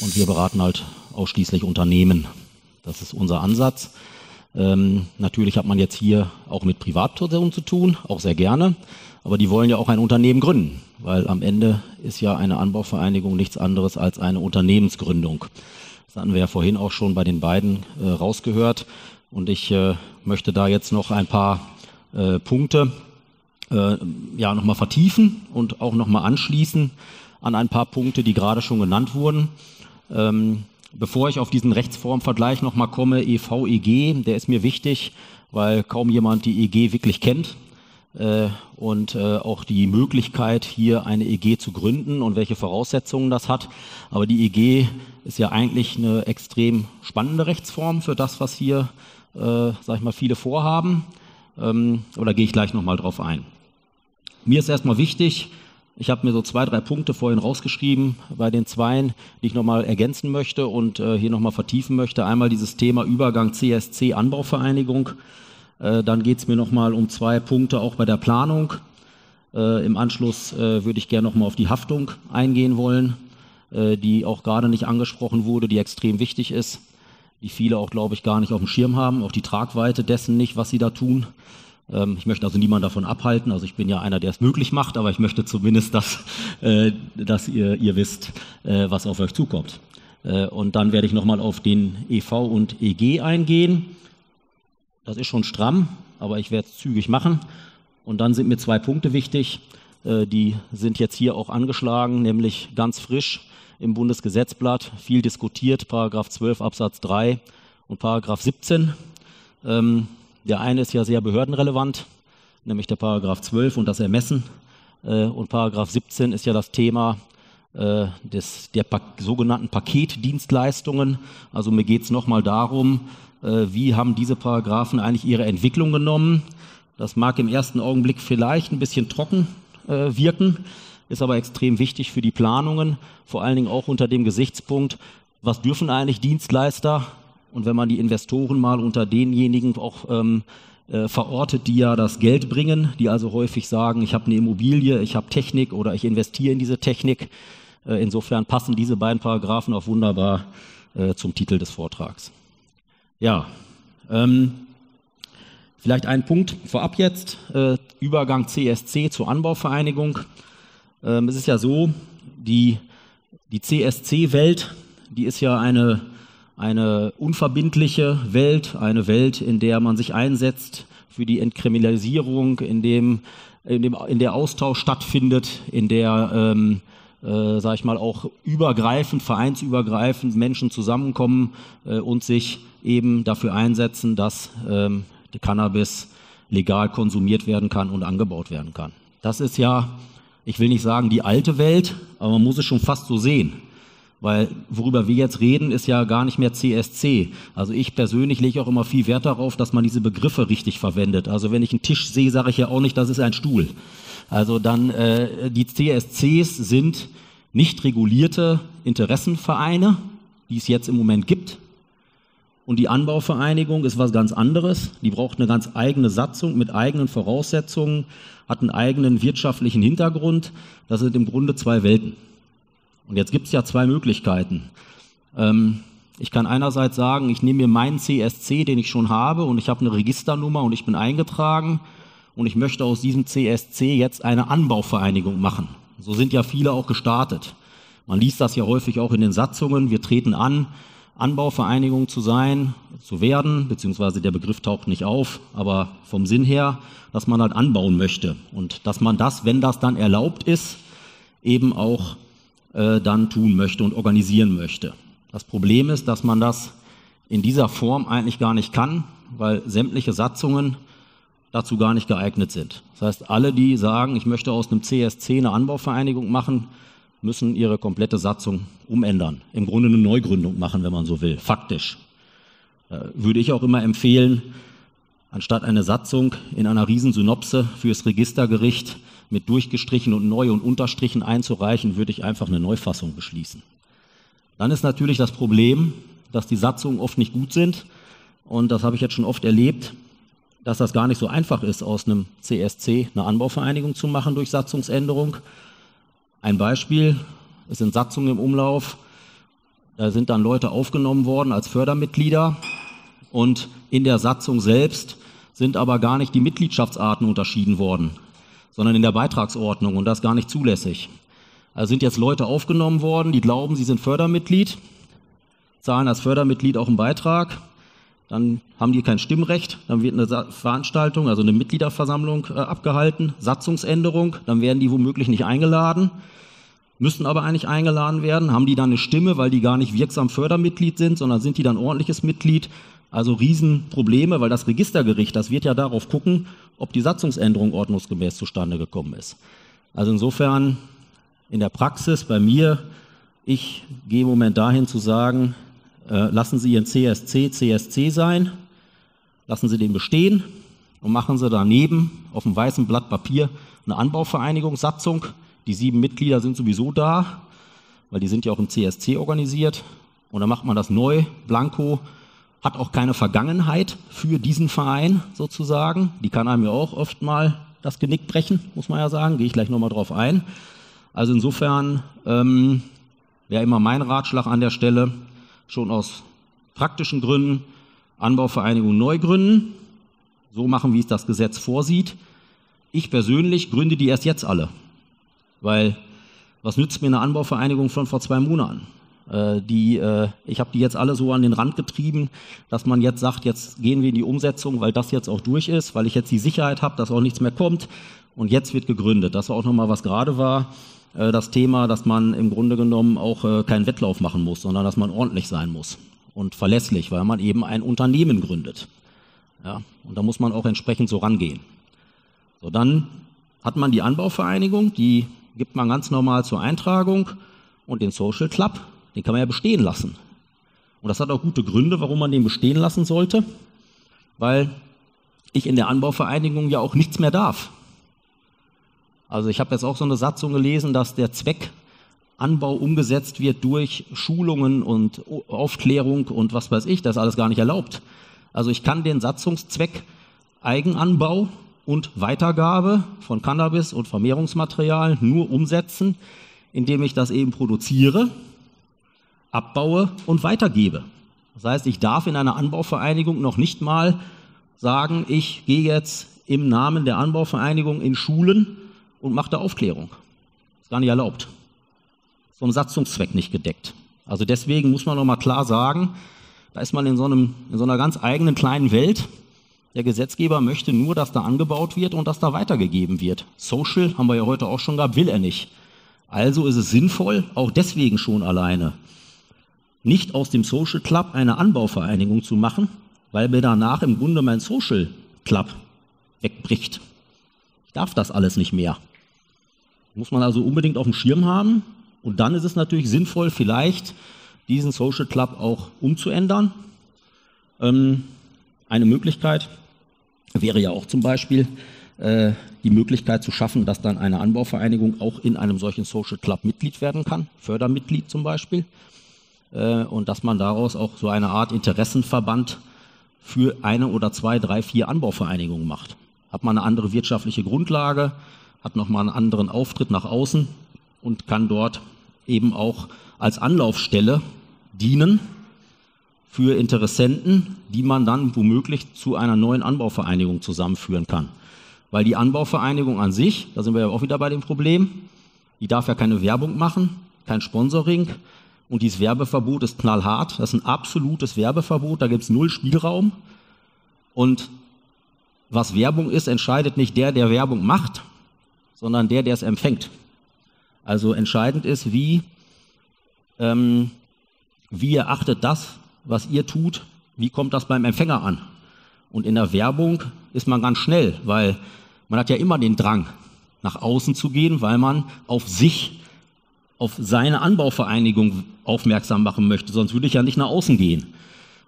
und wir beraten halt ausschließlich Unternehmen. Das ist unser Ansatz. Ähm, natürlich hat man jetzt hier auch mit Privatpersonen zu tun, auch sehr gerne, aber die wollen ja auch ein Unternehmen gründen, weil am Ende ist ja eine Anbauvereinigung nichts anderes als eine Unternehmensgründung. Das hatten wir ja vorhin auch schon bei den beiden äh, rausgehört und ich äh, möchte da jetzt noch ein paar äh, Punkte äh, ja nochmal vertiefen und auch nochmal anschließen an ein paar Punkte, die gerade schon genannt wurden. Ähm, bevor ich auf diesen Rechtsformvergleich nochmal komme, EV, EG, der ist mir wichtig, weil kaum jemand die EG wirklich kennt äh, und äh, auch die Möglichkeit, hier eine EG zu gründen und welche Voraussetzungen das hat. Aber die EG ist ja eigentlich eine extrem spannende Rechtsform für das, was hier, äh, sag ich mal, viele vorhaben. Ähm, da gehe ich gleich nochmal drauf ein. Mir ist erstmal wichtig, ich habe mir so zwei, drei Punkte vorhin rausgeschrieben bei den Zweien, die ich nochmal ergänzen möchte und äh, hier nochmal vertiefen möchte. Einmal dieses Thema Übergang CSC Anbauvereinigung. Äh, dann geht es mir nochmal um zwei Punkte auch bei der Planung. Äh, Im Anschluss äh, würde ich gerne nochmal auf die Haftung eingehen wollen, äh, die auch gerade nicht angesprochen wurde, die extrem wichtig ist, die viele auch, glaube ich, gar nicht auf dem Schirm haben, auch die Tragweite dessen nicht, was sie da tun. Ähm, ich möchte also niemanden davon abhalten. Also ich bin ja einer, der es möglich macht, aber ich möchte zumindest, dass, äh, dass ihr, ihr wisst, äh, was auf euch zukommt. Äh, und dann werde ich nochmal auf den EV und EG eingehen. Das ist schon stramm, aber ich werde es zügig machen. Und dann sind mir zwei Punkte wichtig. Die sind jetzt hier auch angeschlagen, nämlich ganz frisch im Bundesgesetzblatt, viel diskutiert, Paragraph 12 Absatz 3 und Paragraph 17. Ähm, der eine ist ja sehr behördenrelevant, nämlich der Paragraph 12 und das Ermessen. Äh, und Paragraph 17 ist ja das Thema äh, des, der sogenannten Paketdienstleistungen. Also mir geht es nochmal darum, äh, wie haben diese Paragraphen eigentlich ihre Entwicklung genommen. Das mag im ersten Augenblick vielleicht ein bisschen trocken wirken, ist aber extrem wichtig für die Planungen, vor allen Dingen auch unter dem Gesichtspunkt, was dürfen eigentlich Dienstleister und wenn man die Investoren mal unter denjenigen auch ähm, äh, verortet, die ja das Geld bringen, die also häufig sagen, ich habe eine Immobilie, ich habe Technik oder ich investiere in diese Technik. Äh, insofern passen diese beiden Paragraphen auch wunderbar äh, zum Titel des Vortrags. Ja, ähm, vielleicht ein Punkt vorab jetzt, äh, Übergang CSC zur Anbauvereinigung. Ähm, es ist ja so, die, die CSC-Welt, die ist ja eine eine unverbindliche Welt, eine Welt, in der man sich einsetzt für die Entkriminalisierung, in dem, in dem in der Austausch stattfindet, in der ähm, äh, sage ich mal auch übergreifend, vereinsübergreifend Menschen zusammenkommen äh, und sich eben dafür einsetzen, dass ähm, Cannabis legal konsumiert werden kann und angebaut werden kann. Das ist ja, ich will nicht sagen die alte Welt, aber man muss es schon fast so sehen. Weil worüber wir jetzt reden, ist ja gar nicht mehr CSC. Also ich persönlich lege auch immer viel Wert darauf, dass man diese Begriffe richtig verwendet. Also wenn ich einen Tisch sehe, sage ich ja auch nicht, das ist ein Stuhl. Also dann äh, die CSCs sind nicht regulierte Interessenvereine, die es jetzt im Moment gibt. Und die Anbauvereinigung ist was ganz anderes. Die braucht eine ganz eigene Satzung mit eigenen Voraussetzungen, hat einen eigenen wirtschaftlichen Hintergrund. Das sind im Grunde zwei Welten. Und jetzt gibt es ja zwei Möglichkeiten. Ähm, ich kann einerseits sagen, ich nehme mir meinen CSC, den ich schon habe, und ich habe eine Registernummer und ich bin eingetragen und ich möchte aus diesem CSC jetzt eine Anbauvereinigung machen. So sind ja viele auch gestartet. Man liest das ja häufig auch in den Satzungen. Wir treten an, Anbauvereinigung zu sein, zu werden, beziehungsweise der Begriff taucht nicht auf, aber vom Sinn her, dass man halt anbauen möchte und dass man das, wenn das dann erlaubt ist, eben auch äh, dann tun möchte und organisieren möchte. Das Problem ist, dass man das in dieser Form eigentlich gar nicht kann, weil sämtliche Satzungen dazu gar nicht geeignet sind. Das heißt, alle, die sagen, ich möchte aus einem CSC eine Anbauvereinigung machen, müssen ihre komplette Satzung umändern. Im Grunde eine Neugründung machen, wenn man so will, faktisch. Äh, würde ich auch immer empfehlen, anstatt eine Satzung in einer Riesensynopse fürs Registergericht mit durchgestrichen und neu und Unterstrichen einzureichen, würde ich einfach eine Neufassung beschließen. Dann ist natürlich das Problem, dass die Satzungen oft nicht gut sind. Und das habe ich jetzt schon oft erlebt, dass das gar nicht so einfach ist, aus einem CSC eine Anbauvereinigung zu machen durch Satzungsänderung. Ein Beispiel, es sind Satzungen im Umlauf, Da sind dann Leute aufgenommen worden als Fördermitglieder und in der Satzung selbst sind aber gar nicht die Mitgliedschaftsarten unterschieden worden, sondern in der Beitragsordnung und das gar nicht zulässig. Also sind jetzt Leute aufgenommen worden, die glauben, sie sind Fördermitglied, zahlen als Fördermitglied auch einen Beitrag, dann haben die kein Stimmrecht, dann wird eine Veranstaltung, also eine Mitgliederversammlung äh, abgehalten, Satzungsänderung, dann werden die womöglich nicht eingeladen, müssen aber eigentlich eingeladen werden, haben die dann eine Stimme, weil die gar nicht wirksam Fördermitglied sind, sondern sind die dann ordentliches Mitglied, also Riesenprobleme, weil das Registergericht, das wird ja darauf gucken, ob die Satzungsänderung ordnungsgemäß zustande gekommen ist. Also insofern in der Praxis bei mir, ich gehe im Moment dahin zu sagen, äh, lassen Sie Ihren CSC CSC sein, lassen Sie den bestehen und machen Sie daneben auf einem weißen Blatt Papier eine Anbauvereinigungssatzung. Die sieben Mitglieder sind sowieso da, weil die sind ja auch im CSC organisiert. Und dann macht man das neu, blanko, hat auch keine Vergangenheit für diesen Verein sozusagen. Die kann einem ja auch oft mal das Genick brechen, muss man ja sagen. Gehe ich gleich nochmal drauf ein. Also insofern ähm, wäre immer mein Ratschlag an der Stelle, schon aus praktischen Gründen Anbauvereinigung neu gründen, so machen, wie es das Gesetz vorsieht. Ich persönlich gründe die erst jetzt alle, weil was nützt mir eine Anbauvereinigung von vor zwei Monaten? Äh, die, äh, ich habe die jetzt alle so an den Rand getrieben, dass man jetzt sagt, jetzt gehen wir in die Umsetzung, weil das jetzt auch durch ist, weil ich jetzt die Sicherheit habe, dass auch nichts mehr kommt. Und jetzt wird gegründet. Das war auch nochmal, was gerade war, äh, das Thema, dass man im Grunde genommen auch keinen Wettlauf machen muss, sondern dass man ordentlich sein muss und verlässlich, weil man eben ein Unternehmen gründet. Ja, und da muss man auch entsprechend so rangehen. So, dann hat man die Anbauvereinigung, die gibt man ganz normal zur Eintragung und den Social Club, den kann man ja bestehen lassen. Und das hat auch gute Gründe, warum man den bestehen lassen sollte, weil ich in der Anbauvereinigung ja auch nichts mehr darf. Also ich habe jetzt auch so eine Satzung gelesen, dass der Zweck Anbau umgesetzt wird durch Schulungen und Aufklärung und was weiß ich, das ist alles gar nicht erlaubt. Also ich kann den Satzungszweck Eigenanbau und Weitergabe von Cannabis und Vermehrungsmaterial nur umsetzen, indem ich das eben produziere abbaue und weitergebe. Das heißt, ich darf in einer Anbauvereinigung noch nicht mal sagen, ich gehe jetzt im Namen der Anbauvereinigung in Schulen und mache da Aufklärung. Ist gar nicht erlaubt. Vom Satzungszweck nicht gedeckt. Also deswegen muss man nochmal klar sagen, da ist man in so, einem, in so einer ganz eigenen kleinen Welt. Der Gesetzgeber möchte nur, dass da angebaut wird und dass da weitergegeben wird. Social, haben wir ja heute auch schon gehabt, will er nicht. Also ist es sinnvoll, auch deswegen schon alleine, nicht aus dem Social Club eine Anbauvereinigung zu machen, weil mir danach im Grunde mein Social Club wegbricht. Ich darf das alles nicht mehr. Muss man also unbedingt auf dem Schirm haben. Und dann ist es natürlich sinnvoll, vielleicht diesen Social Club auch umzuändern. Ähm, eine Möglichkeit wäre ja auch zum Beispiel äh, die Möglichkeit zu schaffen, dass dann eine Anbauvereinigung auch in einem solchen Social Club Mitglied werden kann, Fördermitglied zum Beispiel äh, und dass man daraus auch so eine Art Interessenverband für eine oder zwei, drei, vier Anbauvereinigungen macht. Hat man eine andere wirtschaftliche Grundlage, hat nochmal einen anderen Auftritt nach außen und kann dort eben auch als Anlaufstelle dienen für Interessenten, die man dann womöglich zu einer neuen Anbauvereinigung zusammenführen kann. Weil die Anbauvereinigung an sich, da sind wir ja auch wieder bei dem Problem, die darf ja keine Werbung machen, kein Sponsoring, und dieses Werbeverbot ist knallhart. Das ist ein absolutes Werbeverbot. Da gibt es null Spielraum. Und was Werbung ist, entscheidet nicht der, der Werbung macht, sondern der, der es empfängt. Also entscheidend ist, wie, ähm, wie ihr achtet das, was ihr tut, wie kommt das beim Empfänger an. Und in der Werbung ist man ganz schnell, weil man hat ja immer den Drang, nach außen zu gehen, weil man auf sich auf seine Anbauvereinigung aufmerksam machen möchte, sonst würde ich ja nicht nach außen gehen.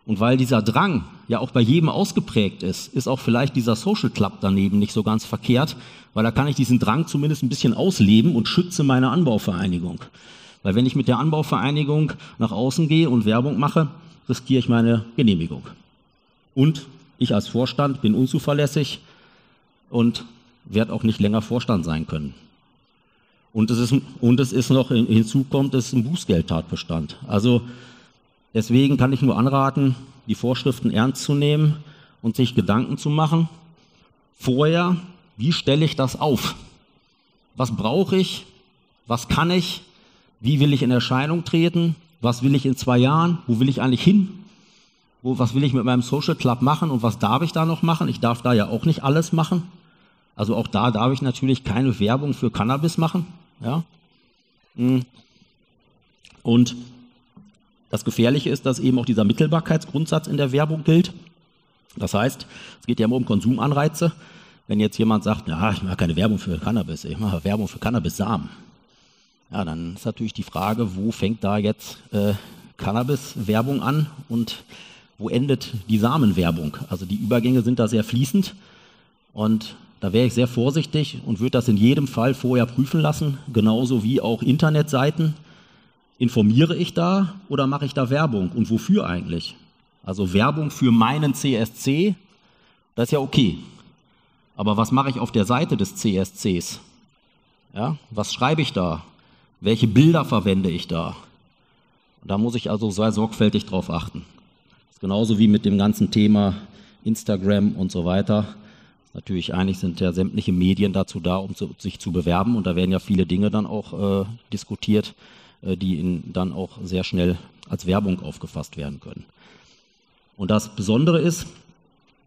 Und weil dieser Drang ja auch bei jedem ausgeprägt ist, ist auch vielleicht dieser Social Club daneben nicht so ganz verkehrt, weil da kann ich diesen Drang zumindest ein bisschen ausleben und schütze meine Anbauvereinigung. Weil wenn ich mit der Anbauvereinigung nach außen gehe und Werbung mache, riskiere ich meine Genehmigung. Und ich als Vorstand bin unzuverlässig und werde auch nicht länger Vorstand sein können. Und es ist, und es ist noch hinzu kommt, es ist ein Bußgeldtatbestand. Also Deswegen kann ich nur anraten, die Vorschriften ernst zu nehmen und sich Gedanken zu machen. Vorher, wie stelle ich das auf? Was brauche ich? Was kann ich? Wie will ich in Erscheinung treten? Was will ich in zwei Jahren? Wo will ich eigentlich hin? Wo, was will ich mit meinem Social Club machen und was darf ich da noch machen? Ich darf da ja auch nicht alles machen. Also auch da darf ich natürlich keine Werbung für Cannabis machen. Ja? Hm. Und das Gefährliche ist, dass eben auch dieser Mittelbarkeitsgrundsatz in der Werbung gilt. Das heißt, es geht ja immer um Konsumanreize. Wenn jetzt jemand sagt, ja, ich mache keine Werbung für Cannabis, ich mache Werbung für Cannabis-Samen. Ja, dann ist natürlich die Frage, wo fängt da jetzt äh, Cannabis-Werbung an und wo endet die Samenwerbung? Also die Übergänge sind da sehr fließend und da wäre ich sehr vorsichtig und würde das in jedem Fall vorher prüfen lassen, genauso wie auch Internetseiten. Informiere ich da oder mache ich da Werbung und wofür eigentlich? Also Werbung für meinen CSC, das ist ja okay. Aber was mache ich auf der Seite des CSCs? Ja, was schreibe ich da? Welche Bilder verwende ich da? Da muss ich also sehr sorgfältig drauf achten. Das ist genauso wie mit dem ganzen Thema Instagram und so weiter. Natürlich eigentlich sind ja sämtliche Medien dazu da, um zu, sich zu bewerben und da werden ja viele Dinge dann auch äh, diskutiert, äh, die in, dann auch sehr schnell als Werbung aufgefasst werden können. Und das Besondere ist,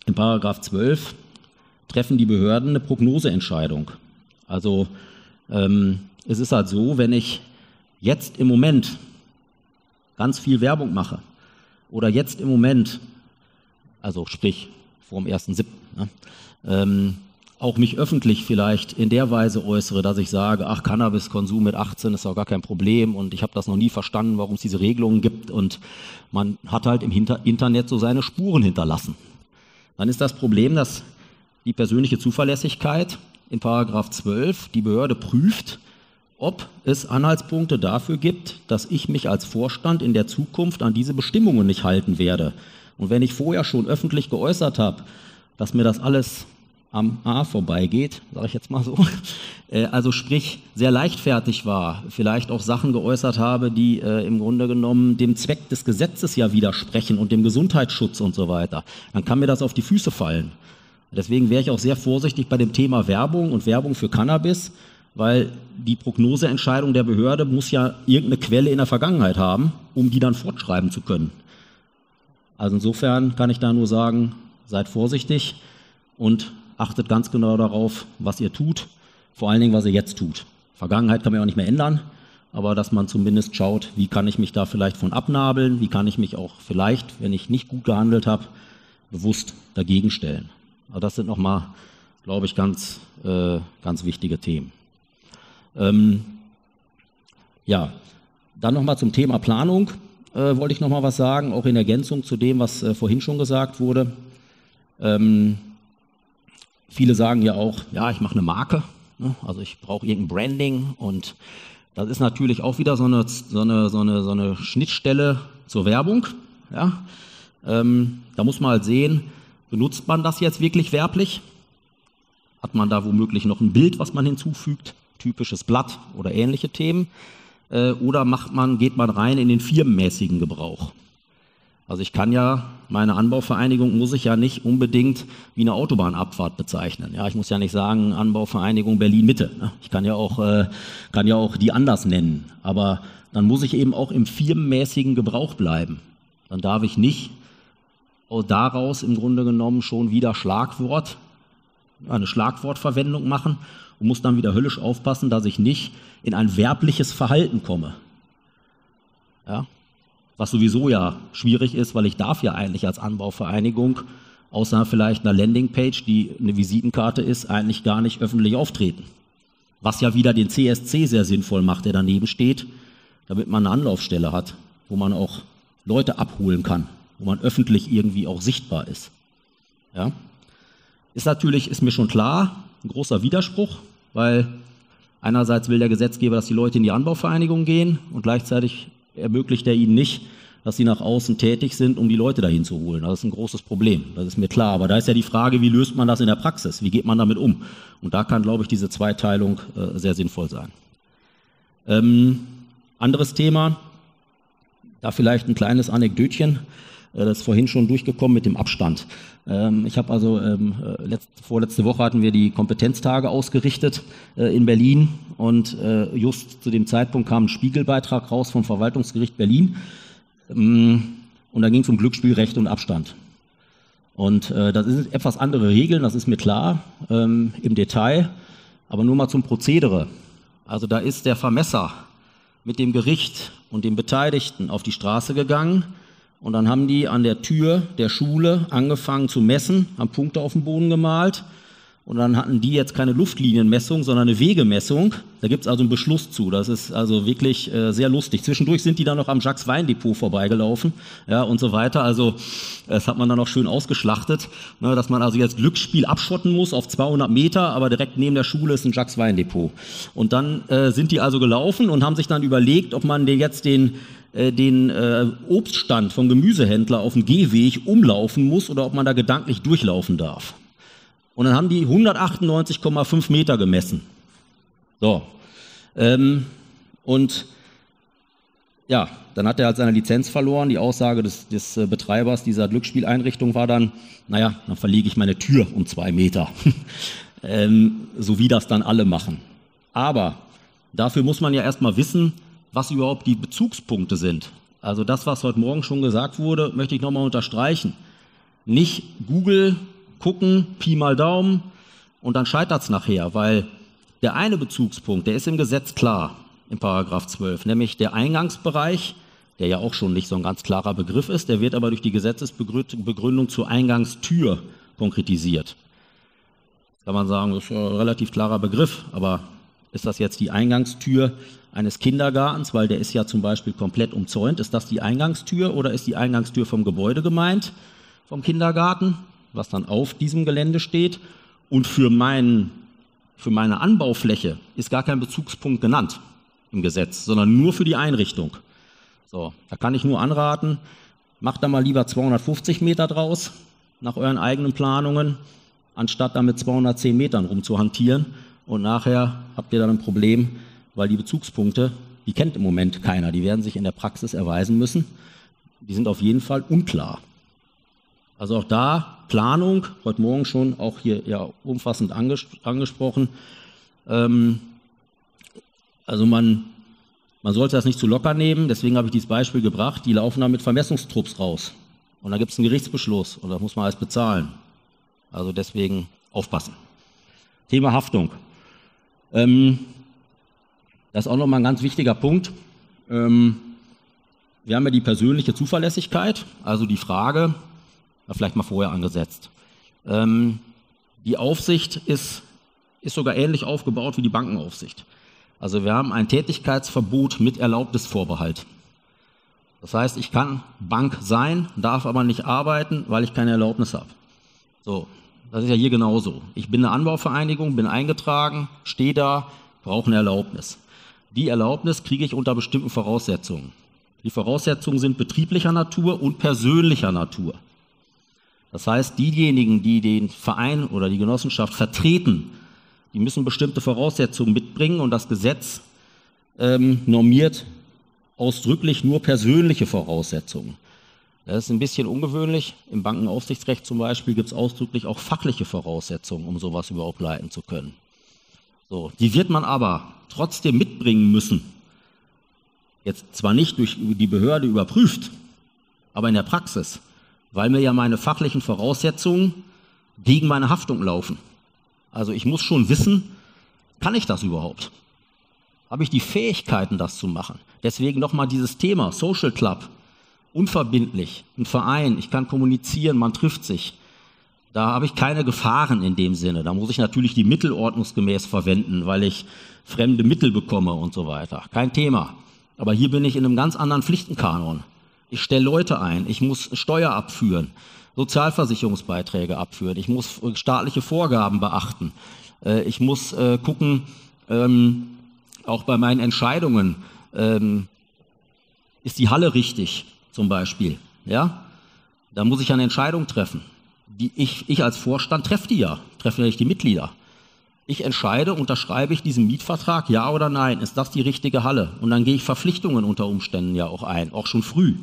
in Paragraph 12 treffen die Behörden eine Prognoseentscheidung. Also ähm, es ist halt so, wenn ich jetzt im Moment ganz viel Werbung mache oder jetzt im Moment, also sprich vor dem 1.7., ne, ähm, auch mich öffentlich vielleicht in der Weise äußere, dass ich sage, ach, Cannabiskonsum mit 18 ist auch gar kein Problem und ich habe das noch nie verstanden, warum es diese Regelungen gibt und man hat halt im Hinter Internet so seine Spuren hinterlassen. Dann ist das Problem, dass die persönliche Zuverlässigkeit in Paragraph 12 die Behörde prüft, ob es Anhaltspunkte dafür gibt, dass ich mich als Vorstand in der Zukunft an diese Bestimmungen nicht halten werde. Und wenn ich vorher schon öffentlich geäußert habe, dass mir das alles am A vorbeigeht, sage ich jetzt mal so, äh, also sprich sehr leichtfertig war, vielleicht auch Sachen geäußert habe, die äh, im Grunde genommen dem Zweck des Gesetzes ja widersprechen und dem Gesundheitsschutz und so weiter, dann kann mir das auf die Füße fallen. Deswegen wäre ich auch sehr vorsichtig bei dem Thema Werbung und Werbung für Cannabis, weil die Prognoseentscheidung der Behörde muss ja irgendeine Quelle in der Vergangenheit haben, um die dann fortschreiben zu können. Also insofern kann ich da nur sagen, seid vorsichtig und achtet ganz genau darauf, was ihr tut, vor allen Dingen, was ihr jetzt tut. Vergangenheit kann man ja auch nicht mehr ändern, aber dass man zumindest schaut, wie kann ich mich da vielleicht von abnabeln, wie kann ich mich auch vielleicht, wenn ich nicht gut gehandelt habe, bewusst dagegen stellen. Aber das sind nochmal, glaube ich, ganz, äh, ganz wichtige Themen. Ähm, ja, dann nochmal zum Thema Planung äh, wollte ich nochmal was sagen, auch in Ergänzung zu dem, was äh, vorhin schon gesagt wurde. Ähm, Viele sagen ja auch, ja, ich mache eine Marke, ne? also ich brauche irgendein Branding und das ist natürlich auch wieder so eine, so eine, so eine, so eine Schnittstelle zur Werbung. Ja? Ähm, da muss man halt sehen, benutzt man das jetzt wirklich werblich? Hat man da womöglich noch ein Bild, was man hinzufügt, typisches Blatt oder ähnliche Themen? Äh, oder macht man, geht man rein in den firmenmäßigen Gebrauch? Also ich kann ja, meine Anbauvereinigung muss ich ja nicht unbedingt wie eine Autobahnabfahrt bezeichnen. Ja, ich muss ja nicht sagen Anbauvereinigung Berlin Mitte. Ne? Ich kann ja auch, äh, kann ja auch die anders nennen. Aber dann muss ich eben auch im firmenmäßigen Gebrauch bleiben. Dann darf ich nicht daraus im Grunde genommen schon wieder Schlagwort, eine Schlagwortverwendung machen und muss dann wieder höllisch aufpassen, dass ich nicht in ein werbliches Verhalten komme. Ja, was sowieso ja schwierig ist, weil ich darf ja eigentlich als Anbauvereinigung außer vielleicht einer Landingpage, die eine Visitenkarte ist, eigentlich gar nicht öffentlich auftreten. Was ja wieder den CSC sehr sinnvoll macht, der daneben steht, damit man eine Anlaufstelle hat, wo man auch Leute abholen kann, wo man öffentlich irgendwie auch sichtbar ist. Ja? Ist natürlich, ist mir schon klar, ein großer Widerspruch, weil einerseits will der Gesetzgeber, dass die Leute in die Anbauvereinigung gehen und gleichzeitig ermöglicht er ihnen nicht, dass sie nach außen tätig sind, um die Leute dahin zu holen. Das ist ein großes Problem, das ist mir klar. Aber da ist ja die Frage, wie löst man das in der Praxis? Wie geht man damit um? Und da kann, glaube ich, diese Zweiteilung äh, sehr sinnvoll sein. Ähm, anderes Thema, Da vielleicht ein kleines Anekdötchen, das ist vorhin schon durchgekommen mit dem Abstand. Ähm, ich habe also ähm, äh, letzte, vorletzte Woche hatten wir die Kompetenztage ausgerichtet äh, in Berlin und äh, just zu dem Zeitpunkt kam ein Spiegelbeitrag raus vom Verwaltungsgericht Berlin ähm, und da ging es um Glücksspiel, Recht und Abstand. Und äh, das sind etwas andere Regeln, das ist mir klar im Detail, aber nur mal zum Prozedere. Also da ist der Vermesser mit dem Gericht und dem Beteiligten auf die Straße gegangen und dann haben die an der Tür der Schule angefangen zu messen, haben Punkte auf den Boden gemalt. Und dann hatten die jetzt keine Luftlinienmessung, sondern eine Wegemessung. Da gibt's also einen Beschluss zu. Das ist also wirklich äh, sehr lustig. Zwischendurch sind die dann noch am Jacques Wein Depot vorbeigelaufen, ja und so weiter. Also das hat man dann auch schön ausgeschlachtet, ne, dass man also jetzt Glücksspiel abschotten muss auf 200 Meter, aber direkt neben der Schule ist ein Jacques Wein Depot. Und dann äh, sind die also gelaufen und haben sich dann überlegt, ob man den jetzt den äh, den äh, Obststand vom Gemüsehändler auf dem Gehweg umlaufen muss oder ob man da gedanklich durchlaufen darf. Und dann haben die 198,5 Meter gemessen. So. Ähm, und ja, dann hat er halt seine Lizenz verloren. Die Aussage des, des äh, Betreibers dieser Glücksspieleinrichtung war dann, naja, dann verlege ich meine Tür um zwei Meter. ähm, so wie das dann alle machen. Aber dafür muss man ja erstmal wissen, was überhaupt die Bezugspunkte sind. Also das, was heute Morgen schon gesagt wurde, möchte ich nochmal unterstreichen. Nicht Google gucken, Pi mal Daumen und dann scheitert es nachher, weil der eine Bezugspunkt, der ist im Gesetz klar, im Paragraph 12, nämlich der Eingangsbereich, der ja auch schon nicht so ein ganz klarer Begriff ist, der wird aber durch die Gesetzesbegründung zur Eingangstür konkretisiert. Kann man sagen, das ist ein relativ klarer Begriff, aber ist das jetzt die Eingangstür eines Kindergartens, weil der ist ja zum Beispiel komplett umzäunt. Ist das die Eingangstür oder ist die Eingangstür vom Gebäude gemeint, vom Kindergarten, was dann auf diesem Gelände steht? Und für, mein, für meine Anbaufläche ist gar kein Bezugspunkt genannt im Gesetz, sondern nur für die Einrichtung. So, da kann ich nur anraten, macht da mal lieber 250 Meter draus, nach euren eigenen Planungen, anstatt da mit 210 Metern rumzuhantieren. Und nachher habt ihr dann ein Problem, weil die Bezugspunkte, die kennt im Moment keiner, die werden sich in der Praxis erweisen müssen. Die sind auf jeden Fall unklar. Also auch da Planung, heute Morgen schon auch hier ja umfassend anges angesprochen. Ähm, also man, man sollte das nicht zu locker nehmen, deswegen habe ich dieses Beispiel gebracht. Die laufen da mit Vermessungstrupps raus. Und da gibt es einen Gerichtsbeschluss und da muss man alles bezahlen. Also deswegen aufpassen. Thema Haftung. Ähm, das ist auch nochmal ein ganz wichtiger Punkt. Ähm, wir haben ja die persönliche Zuverlässigkeit, also die Frage, vielleicht mal vorher angesetzt. Ähm, die Aufsicht ist, ist sogar ähnlich aufgebaut wie die Bankenaufsicht. Also wir haben ein Tätigkeitsverbot mit Erlaubnisvorbehalt. Das heißt, ich kann Bank sein, darf aber nicht arbeiten, weil ich keine Erlaubnis habe. So, das ist ja hier genauso. Ich bin eine Anbauvereinigung, bin eingetragen, stehe da, brauche eine Erlaubnis. Die Erlaubnis kriege ich unter bestimmten Voraussetzungen. Die Voraussetzungen sind betrieblicher Natur und persönlicher Natur. Das heißt, diejenigen, die den Verein oder die Genossenschaft vertreten, die müssen bestimmte Voraussetzungen mitbringen und das Gesetz ähm, normiert ausdrücklich nur persönliche Voraussetzungen. Das ist ein bisschen ungewöhnlich. Im Bankenaufsichtsrecht zum Beispiel gibt es ausdrücklich auch fachliche Voraussetzungen, um sowas überhaupt leiten zu können. So, die wird man aber trotzdem mitbringen müssen. Jetzt zwar nicht durch die Behörde überprüft, aber in der Praxis, weil mir ja meine fachlichen Voraussetzungen gegen meine Haftung laufen. Also ich muss schon wissen, kann ich das überhaupt? Habe ich die Fähigkeiten, das zu machen? Deswegen nochmal dieses Thema Social Club, unverbindlich, ein Verein, ich kann kommunizieren, man trifft sich. Da habe ich keine Gefahren in dem Sinne. Da muss ich natürlich die Mittel ordnungsgemäß verwenden, weil ich fremde Mittel bekomme und so weiter. Kein Thema. Aber hier bin ich in einem ganz anderen Pflichtenkanon. Ich stelle Leute ein, ich muss Steuer abführen, Sozialversicherungsbeiträge abführen, ich muss staatliche Vorgaben beachten, äh, ich muss äh, gucken, ähm, auch bei meinen Entscheidungen, ähm, ist die Halle richtig zum Beispiel, ja? Da muss ich eine Entscheidung treffen die ich, ich als Vorstand treffe die ja, treffe ja nicht die Mitglieder. Ich entscheide, unterschreibe ich diesen Mietvertrag, ja oder nein? Ist das die richtige Halle? Und dann gehe ich Verpflichtungen unter Umständen ja auch ein, auch schon früh.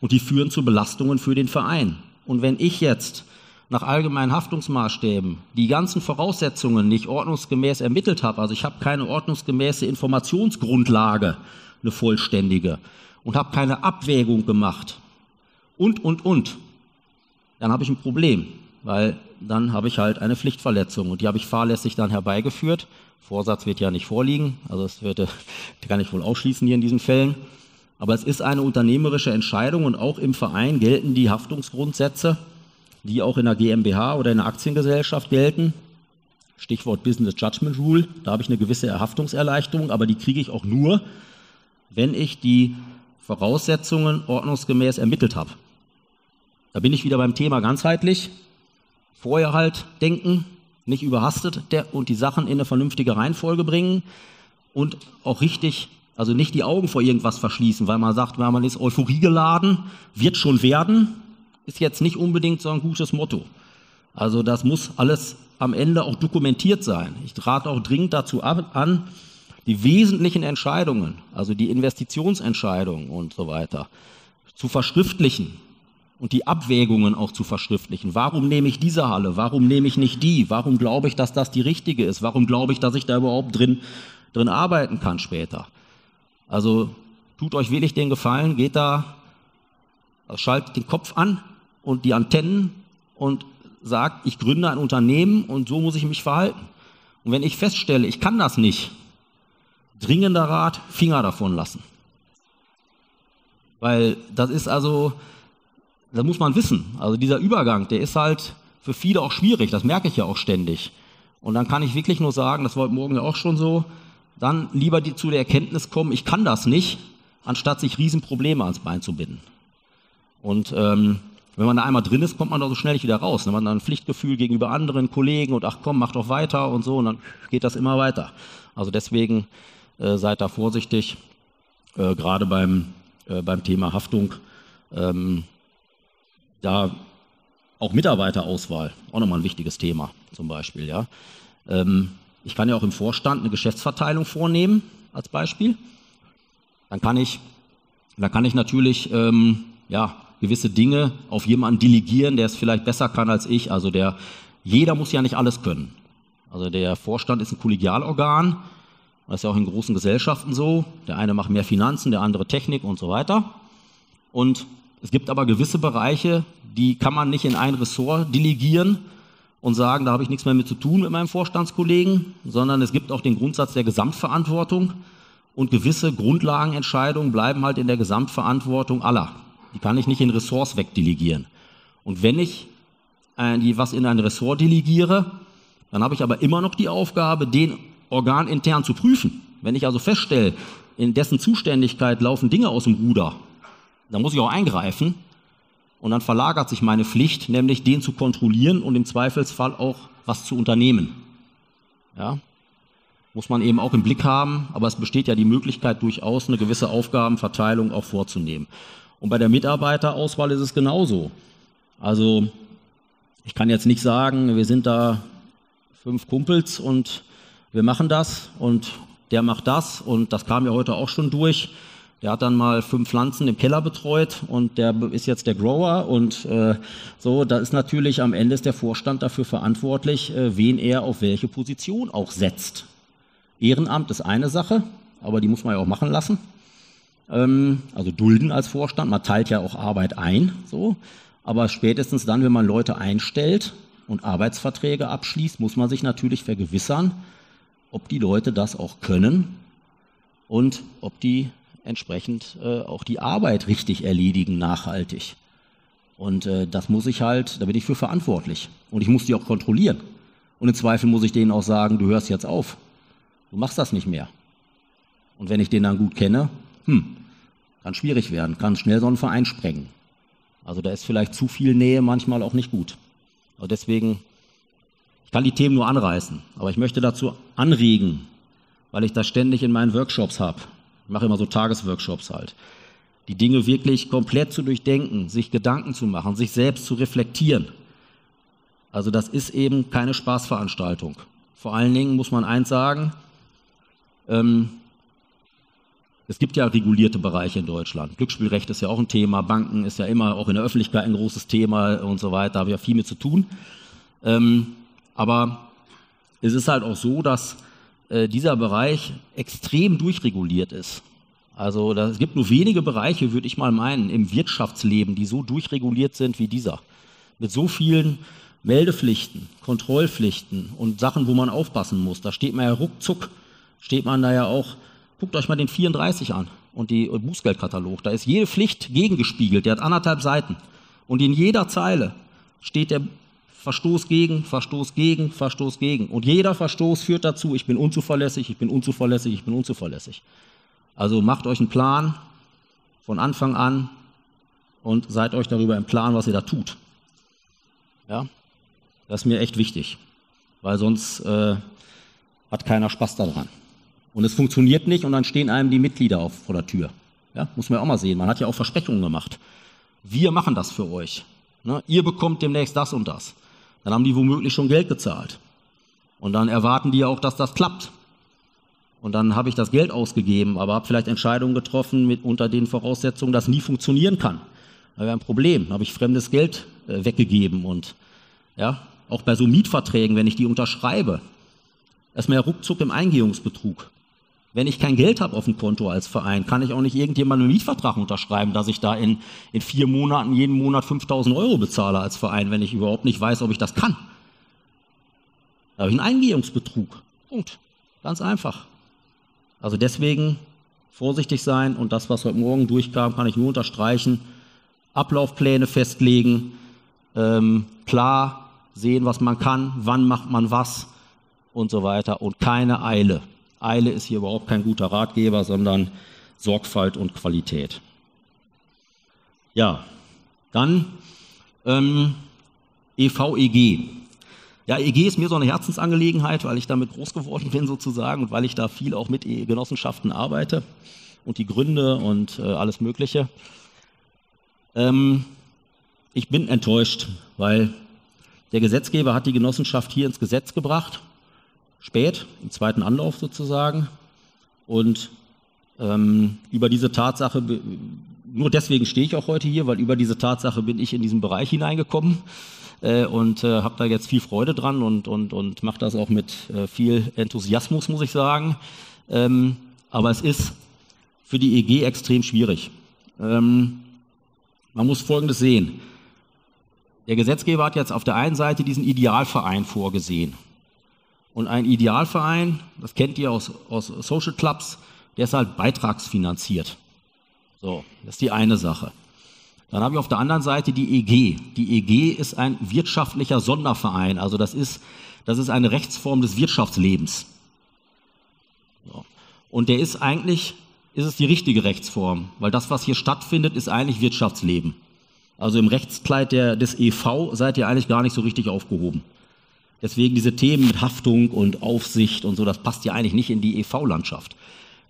Und die führen zu Belastungen für den Verein. Und wenn ich jetzt nach allgemeinen Haftungsmaßstäben die ganzen Voraussetzungen nicht ordnungsgemäß ermittelt habe, also ich habe keine ordnungsgemäße Informationsgrundlage, eine vollständige, und habe keine Abwägung gemacht und, und, und, dann habe ich ein Problem, weil dann habe ich halt eine Pflichtverletzung und die habe ich fahrlässig dann herbeigeführt. Vorsatz wird ja nicht vorliegen, also das wird, kann ich wohl ausschließen hier in diesen Fällen. Aber es ist eine unternehmerische Entscheidung und auch im Verein gelten die Haftungsgrundsätze, die auch in der GmbH oder in der Aktiengesellschaft gelten. Stichwort Business Judgment Rule. Da habe ich eine gewisse Haftungserleichterung, aber die kriege ich auch nur, wenn ich die Voraussetzungen ordnungsgemäß ermittelt habe. Da bin ich wieder beim Thema ganzheitlich. Vorher halt denken, nicht überhastet und die Sachen in eine vernünftige Reihenfolge bringen und auch richtig, also nicht die Augen vor irgendwas verschließen, weil man sagt, man ist Euphorie geladen, wird schon werden, ist jetzt nicht unbedingt so ein gutes Motto. Also das muss alles am Ende auch dokumentiert sein. Ich rate auch dringend dazu an, die wesentlichen Entscheidungen, also die Investitionsentscheidungen und so weiter, zu verschriftlichen und die Abwägungen auch zu verschriftlichen. Warum nehme ich diese Halle? Warum nehme ich nicht die? Warum glaube ich, dass das die richtige ist? Warum glaube ich, dass ich da überhaupt drin, drin arbeiten kann später? Also tut euch wirklich den Gefallen, geht da, schaltet den Kopf an und die Antennen und sagt, ich gründe ein Unternehmen und so muss ich mich verhalten. Und wenn ich feststelle, ich kann das nicht, dringender Rat, Finger davon lassen. Weil das ist also, das muss man wissen. Also dieser Übergang, der ist halt für viele auch schwierig, das merke ich ja auch ständig. Und dann kann ich wirklich nur sagen, das war heute Morgen ja auch schon so, dann lieber die, zu der Erkenntnis kommen, ich kann das nicht, anstatt sich Riesenprobleme ans Bein zu binden. Und ähm, wenn man da einmal drin ist, kommt man da so schnell nicht wieder raus. Hat man ein Pflichtgefühl gegenüber anderen Kollegen und ach komm, mach doch weiter und so und dann geht das immer weiter. Also deswegen äh, seid da vorsichtig, äh, gerade beim, äh, beim Thema Haftung. Ähm, da auch Mitarbeiterauswahl, auch nochmal ein wichtiges Thema zum Beispiel. Ja. Ähm, ich kann ja auch im Vorstand eine Geschäftsverteilung vornehmen, als Beispiel. Dann kann ich, dann kann ich natürlich ähm, ja, gewisse Dinge auf jemanden delegieren, der es vielleicht besser kann als ich. Also der, jeder muss ja nicht alles können. Also der Vorstand ist ein Kollegialorgan. Das ist ja auch in großen Gesellschaften so. Der eine macht mehr Finanzen, der andere Technik und so weiter. Und es gibt aber gewisse Bereiche, die kann man nicht in ein Ressort delegieren und sagen, da habe ich nichts mehr mit zu tun mit meinem Vorstandskollegen, sondern es gibt auch den Grundsatz der Gesamtverantwortung und gewisse Grundlagenentscheidungen bleiben halt in der Gesamtverantwortung aller. Die kann ich nicht in Ressorts wegdelegieren. Und wenn ich was in ein Ressort delegiere, dann habe ich aber immer noch die Aufgabe, den Organ intern zu prüfen. Wenn ich also feststelle, in dessen Zuständigkeit laufen Dinge aus dem Ruder, dann muss ich auch eingreifen und dann verlagert sich meine Pflicht, nämlich den zu kontrollieren und im Zweifelsfall auch was zu unternehmen. Ja? Muss man eben auch im Blick haben, aber es besteht ja die Möglichkeit durchaus, eine gewisse Aufgabenverteilung auch vorzunehmen. Und bei der Mitarbeiterauswahl ist es genauso. Also ich kann jetzt nicht sagen, wir sind da fünf Kumpels und wir machen das und der macht das und das kam ja heute auch schon durch. Der hat dann mal fünf Pflanzen im Keller betreut und der ist jetzt der Grower und äh, so, da ist natürlich am Ende ist der Vorstand dafür verantwortlich, äh, wen er auf welche Position auch setzt. Ehrenamt ist eine Sache, aber die muss man ja auch machen lassen. Ähm, also dulden als Vorstand, man teilt ja auch Arbeit ein, so. Aber spätestens dann, wenn man Leute einstellt und Arbeitsverträge abschließt, muss man sich natürlich vergewissern, ob die Leute das auch können und ob die entsprechend äh, auch die Arbeit richtig erledigen, nachhaltig. Und äh, das muss ich halt, da bin ich für verantwortlich. Und ich muss die auch kontrollieren. Und im Zweifel muss ich denen auch sagen, du hörst jetzt auf. Du machst das nicht mehr. Und wenn ich den dann gut kenne, hm, kann schwierig werden, kann schnell so einen Verein sprengen. Also da ist vielleicht zu viel Nähe manchmal auch nicht gut. Also deswegen, ich kann die Themen nur anreißen, aber ich möchte dazu anregen, weil ich das ständig in meinen Workshops habe. Ich mache immer so Tagesworkshops halt. Die Dinge wirklich komplett zu durchdenken, sich Gedanken zu machen, sich selbst zu reflektieren. Also das ist eben keine Spaßveranstaltung. vor allen Dingen muss man eins sagen, ähm, es gibt ja regulierte Bereiche in Deutschland. Glücksspielrecht ist ja auch ein Thema, Banken ist ja immer auch in der Öffentlichkeit ein großes Thema und so weiter, da haben wir ja viel mit zu tun. Ähm, aber es ist halt auch so, dass äh, dieser Bereich extrem durchreguliert ist. Also es gibt nur wenige Bereiche, würde ich mal meinen, im Wirtschaftsleben, die so durchreguliert sind wie dieser. Mit so vielen Meldepflichten, Kontrollpflichten und Sachen, wo man aufpassen muss. Da steht man ja ruckzuck, steht man da ja auch Guckt euch mal den 34 an und die Bußgeldkatalog. Da ist jede Pflicht gegengespiegelt. Der hat anderthalb Seiten. Und in jeder Zeile steht der Verstoß gegen, Verstoß gegen, Verstoß gegen. Und jeder Verstoß führt dazu, ich bin unzuverlässig, ich bin unzuverlässig, ich bin unzuverlässig. Also macht euch einen Plan von Anfang an und seid euch darüber im Plan, was ihr da tut. Ja, das ist mir echt wichtig, weil sonst äh, hat keiner Spaß daran. Und es funktioniert nicht und dann stehen einem die Mitglieder auf vor der Tür. Ja, muss man ja auch mal sehen. Man hat ja auch Versprechungen gemacht. Wir machen das für euch. Ne? Ihr bekommt demnächst das und das. Dann haben die womöglich schon Geld gezahlt. Und dann erwarten die auch, dass das klappt. Und dann habe ich das Geld ausgegeben, aber habe vielleicht Entscheidungen getroffen mit unter den Voraussetzungen, dass nie funktionieren kann. Da wäre ein Problem. Dann habe ich fremdes Geld äh, weggegeben und ja, auch bei so Mietverträgen, wenn ich die unterschreibe, erstmal ruckzuck im Eingehungsbetrug. Wenn ich kein Geld habe auf dem Konto als Verein, kann ich auch nicht irgendjemandem einen Mietvertrag unterschreiben, dass ich da in, in vier Monaten jeden Monat 5000 Euro bezahle als Verein, wenn ich überhaupt nicht weiß, ob ich das kann. Da habe ich einen Eingehungsbetrug. Punkt. Ganz einfach. Also deswegen vorsichtig sein und das, was heute Morgen durchkam, kann ich nur unterstreichen. Ablaufpläne festlegen, ähm, klar sehen, was man kann, wann macht man was und so weiter und keine Eile. Eile ist hier überhaupt kein guter Ratgeber, sondern Sorgfalt und Qualität. Ja, dann ähm, EVEG. Ja, EG ist mir so eine Herzensangelegenheit, weil ich damit groß geworden bin sozusagen und weil ich da viel auch mit Genossenschaften arbeite und die Gründe und äh, alles Mögliche. Ähm, ich bin enttäuscht, weil der Gesetzgeber hat die Genossenschaft hier ins Gesetz gebracht spät, im zweiten Anlauf sozusagen. Und ähm, über diese Tatsache, nur deswegen stehe ich auch heute hier, weil über diese Tatsache bin ich in diesen Bereich hineingekommen äh, und äh, habe da jetzt viel Freude dran und, und, und mache das auch mit äh, viel Enthusiasmus, muss ich sagen. Ähm, aber es ist für die EG extrem schwierig. Ähm, man muss Folgendes sehen. Der Gesetzgeber hat jetzt auf der einen Seite diesen Idealverein vorgesehen. Und ein Idealverein, das kennt ihr aus, aus Social Clubs, der ist halt beitragsfinanziert. So, das ist die eine Sache. Dann habe ich auf der anderen Seite die EG. Die EG ist ein wirtschaftlicher Sonderverein, also das ist, das ist eine Rechtsform des Wirtschaftslebens. So. Und der ist eigentlich, ist es die richtige Rechtsform, weil das, was hier stattfindet, ist eigentlich Wirtschaftsleben. Also im Rechtskleid der, des EV seid ihr eigentlich gar nicht so richtig aufgehoben. Deswegen diese Themen mit Haftung und Aufsicht und so, das passt ja eigentlich nicht in die EV-Landschaft.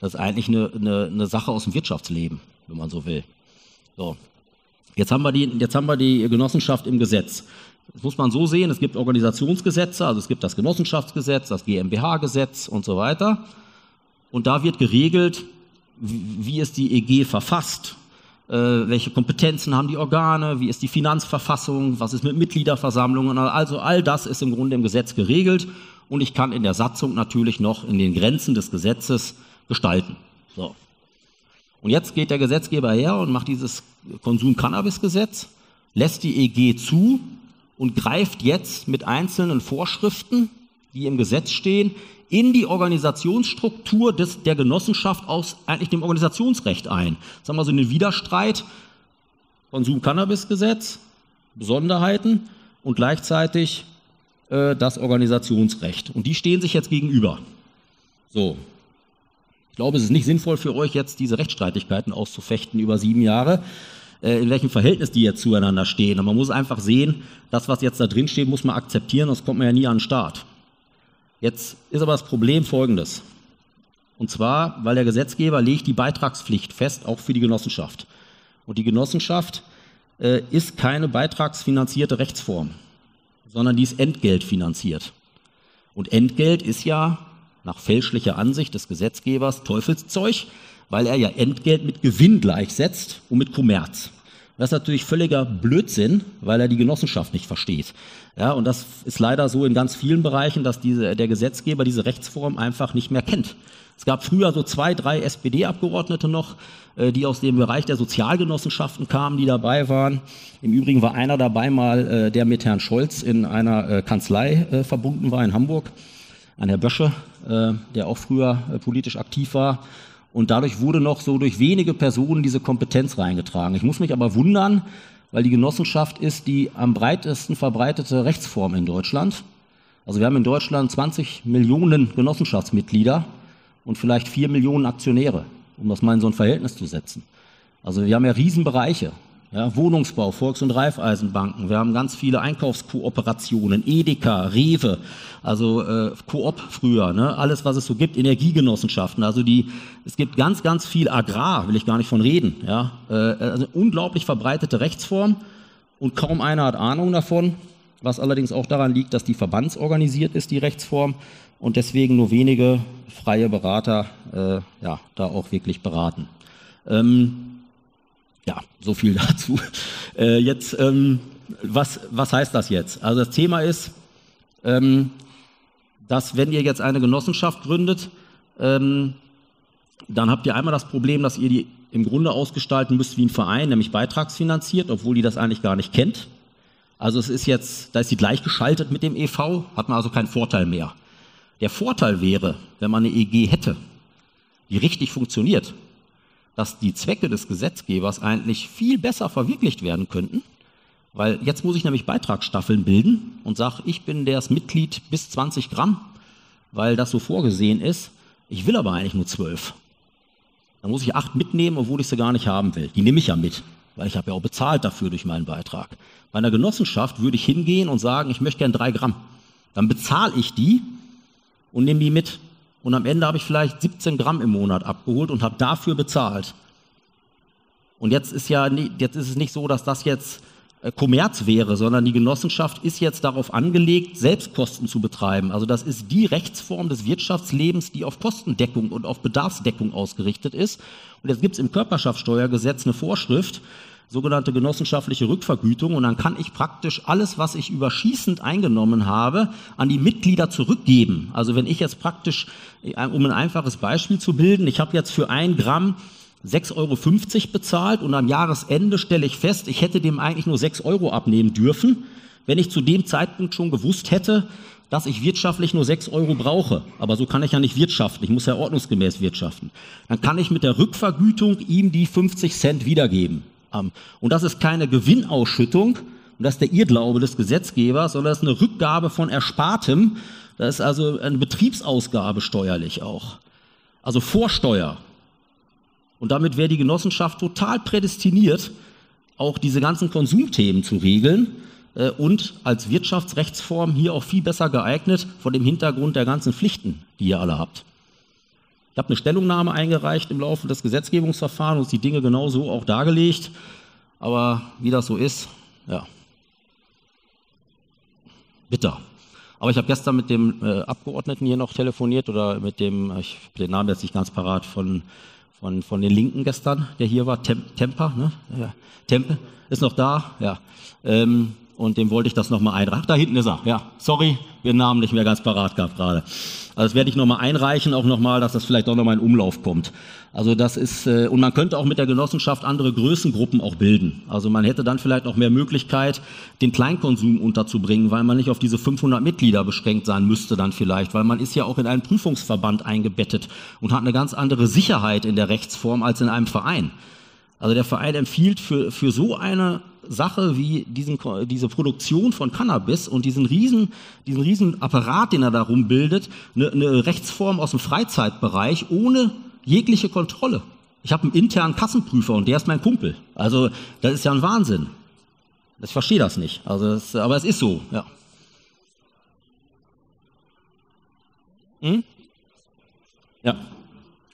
Das ist eigentlich eine, eine, eine Sache aus dem Wirtschaftsleben, wenn man so will. So. Jetzt haben wir die, jetzt haben wir die Genossenschaft im Gesetz. Das muss man so sehen, es gibt Organisationsgesetze, also es gibt das Genossenschaftsgesetz, das GmbH-Gesetz und so weiter. Und da wird geregelt, wie ist die EG verfasst, welche Kompetenzen haben die Organe, wie ist die Finanzverfassung, was ist mit Mitgliederversammlungen. Also all das ist im Grunde im Gesetz geregelt und ich kann in der Satzung natürlich noch in den Grenzen des Gesetzes gestalten. So. Und jetzt geht der Gesetzgeber her und macht dieses Konsum-Cannabis-Gesetz, lässt die EG zu und greift jetzt mit einzelnen Vorschriften, die im Gesetz stehen, in die Organisationsstruktur des, der Genossenschaft aus eigentlich dem Organisationsrecht ein. Sagen wir so einen Widerstreit, Konsum-Cannabis-Gesetz, Besonderheiten und gleichzeitig äh, das Organisationsrecht. Und die stehen sich jetzt gegenüber. So. Ich glaube, es ist nicht sinnvoll für euch jetzt diese Rechtsstreitigkeiten auszufechten über sieben Jahre, äh, in welchem Verhältnis die jetzt zueinander stehen. Und man muss einfach sehen, das, was jetzt da drin steht, muss man akzeptieren, sonst kommt man ja nie an den Start. Jetzt ist aber das Problem folgendes. Und zwar, weil der Gesetzgeber legt die Beitragspflicht fest, auch für die Genossenschaft. Und die Genossenschaft äh, ist keine beitragsfinanzierte Rechtsform, sondern die ist entgeltfinanziert. Und Entgelt ist ja nach fälschlicher Ansicht des Gesetzgebers Teufelszeug, weil er ja Entgelt mit Gewinn gleichsetzt und mit Kommerz. Das ist natürlich völliger Blödsinn, weil er die Genossenschaft nicht versteht. Ja, und das ist leider so in ganz vielen Bereichen, dass diese, der Gesetzgeber diese Rechtsform einfach nicht mehr kennt. Es gab früher so zwei, drei SPD-Abgeordnete noch, äh, die aus dem Bereich der Sozialgenossenschaften kamen, die dabei waren. Im Übrigen war einer dabei mal, äh, der mit Herrn Scholz in einer äh, Kanzlei verbunden war in Hamburg, ein Herr Bösche, der auch früher politisch aktiv war. Und dadurch wurde noch so durch wenige Personen diese Kompetenz reingetragen. Ich muss mich aber wundern, weil die Genossenschaft ist die am breitesten verbreitete Rechtsform in Deutschland. Also wir haben in Deutschland 20 Millionen Genossenschaftsmitglieder und vielleicht 4 Millionen Aktionäre, um das mal in so ein Verhältnis zu setzen. Also wir haben ja Riesenbereiche. Ja, Wohnungsbau, Volks- und Raiffeisenbanken. Wir haben ganz viele Einkaufskooperationen, Edeka, Rewe, also äh, Coop früher, ne? alles was es so gibt, Energiegenossenschaften. Also die, es gibt ganz, ganz viel Agrar, will ich gar nicht von reden. Ja? Äh, also unglaublich verbreitete Rechtsform und kaum einer hat Ahnung davon, was allerdings auch daran liegt, dass die verbandsorganisiert ist, die Rechtsform, und deswegen nur wenige freie Berater äh, ja, da auch wirklich beraten. Ähm, ja, so viel dazu. Äh, jetzt, ähm, was, was heißt das jetzt? Also das Thema ist, ähm, dass wenn ihr jetzt eine Genossenschaft gründet, ähm, dann habt ihr einmal das Problem, dass ihr die im Grunde ausgestalten müsst wie ein Verein, nämlich beitragsfinanziert, obwohl die das eigentlich gar nicht kennt. Also es ist jetzt, da ist sie gleichgeschaltet mit dem EV, hat man also keinen Vorteil mehr. Der Vorteil wäre, wenn man eine EG hätte, die richtig funktioniert, dass die Zwecke des Gesetzgebers eigentlich viel besser verwirklicht werden könnten, weil jetzt muss ich nämlich Beitragsstaffeln bilden und sage, ich bin das Mitglied bis 20 Gramm, weil das so vorgesehen ist. Ich will aber eigentlich nur 12. Dann muss ich acht mitnehmen, obwohl ich sie gar nicht haben will. Die nehme ich ja mit, weil ich habe ja auch bezahlt dafür durch meinen Beitrag. Bei einer Genossenschaft würde ich hingehen und sagen, ich möchte gern drei Gramm. Dann bezahle ich die und nehme die mit. Und am Ende habe ich vielleicht 17 Gramm im Monat abgeholt und habe dafür bezahlt. Und jetzt ist ja, jetzt ist es nicht so, dass das jetzt äh, Kommerz wäre, sondern die Genossenschaft ist jetzt darauf angelegt, Selbstkosten zu betreiben. Also das ist die Rechtsform des Wirtschaftslebens, die auf Kostendeckung und auf Bedarfsdeckung ausgerichtet ist. Und jetzt gibt es im Körperschaftssteuergesetz eine Vorschrift, sogenannte genossenschaftliche Rückvergütung. Und dann kann ich praktisch alles, was ich überschießend eingenommen habe, an die Mitglieder zurückgeben. Also wenn ich jetzt praktisch, um ein einfaches Beispiel zu bilden, ich habe jetzt für ein Gramm 6,50 Euro bezahlt und am Jahresende stelle ich fest, ich hätte dem eigentlich nur 6 Euro abnehmen dürfen, wenn ich zu dem Zeitpunkt schon gewusst hätte, dass ich wirtschaftlich nur 6 Euro brauche. Aber so kann ich ja nicht wirtschaften. Ich muss ja ordnungsgemäß wirtschaften. Dann kann ich mit der Rückvergütung ihm die 50 Cent wiedergeben. Ähm, und das ist keine Gewinnausschüttung, und das ist der Irrglaube des Gesetzgebers, sondern das ist eine Rückgabe von Erspartem. Das ist also eine Betriebsausgabe steuerlich auch. Also Vorsteuer. Und damit wäre die Genossenschaft total prädestiniert, auch diese ganzen Konsumthemen zu regeln äh, und als Wirtschaftsrechtsform hier auch viel besser geeignet vor dem Hintergrund der ganzen Pflichten, die ihr alle habt. Ich habe eine Stellungnahme eingereicht im Laufe des Gesetzgebungsverfahrens und die Dinge genau so auch dargelegt. Aber wie das so ist, ja, bitter. Aber ich habe gestern mit dem äh, Abgeordneten hier noch telefoniert oder mit dem, ich habe den Namen jetzt nicht ganz parat, von, von, von den Linken gestern, der hier war, Tem Temper, ne? Ja, Tempe, ist noch da, ja. Ähm, und dem wollte ich das nochmal einreichen. Ach, da hinten ist er, ja. Sorry, wir Namen nicht mehr ganz parat gehabt gerade. Also das werde ich nochmal einreichen, auch nochmal, dass das vielleicht auch nochmal in Umlauf kommt. Also das ist, äh, und man könnte auch mit der Genossenschaft andere Größengruppen auch bilden. Also man hätte dann vielleicht auch mehr Möglichkeit, den Kleinkonsum unterzubringen, weil man nicht auf diese 500 Mitglieder beschränkt sein müsste dann vielleicht, weil man ist ja auch in einen Prüfungsverband eingebettet und hat eine ganz andere Sicherheit in der Rechtsform als in einem Verein. Also der Verein empfiehlt für, für so eine Sache wie diesen, diese Produktion von Cannabis und diesen riesen, diesen riesen Apparat, den er darum bildet, eine, eine Rechtsform aus dem Freizeitbereich ohne jegliche Kontrolle. Ich habe einen internen Kassenprüfer und der ist mein Kumpel. Also das ist ja ein Wahnsinn. Ich verstehe das nicht. Also das, aber es ist so, ja. Hm? Ja.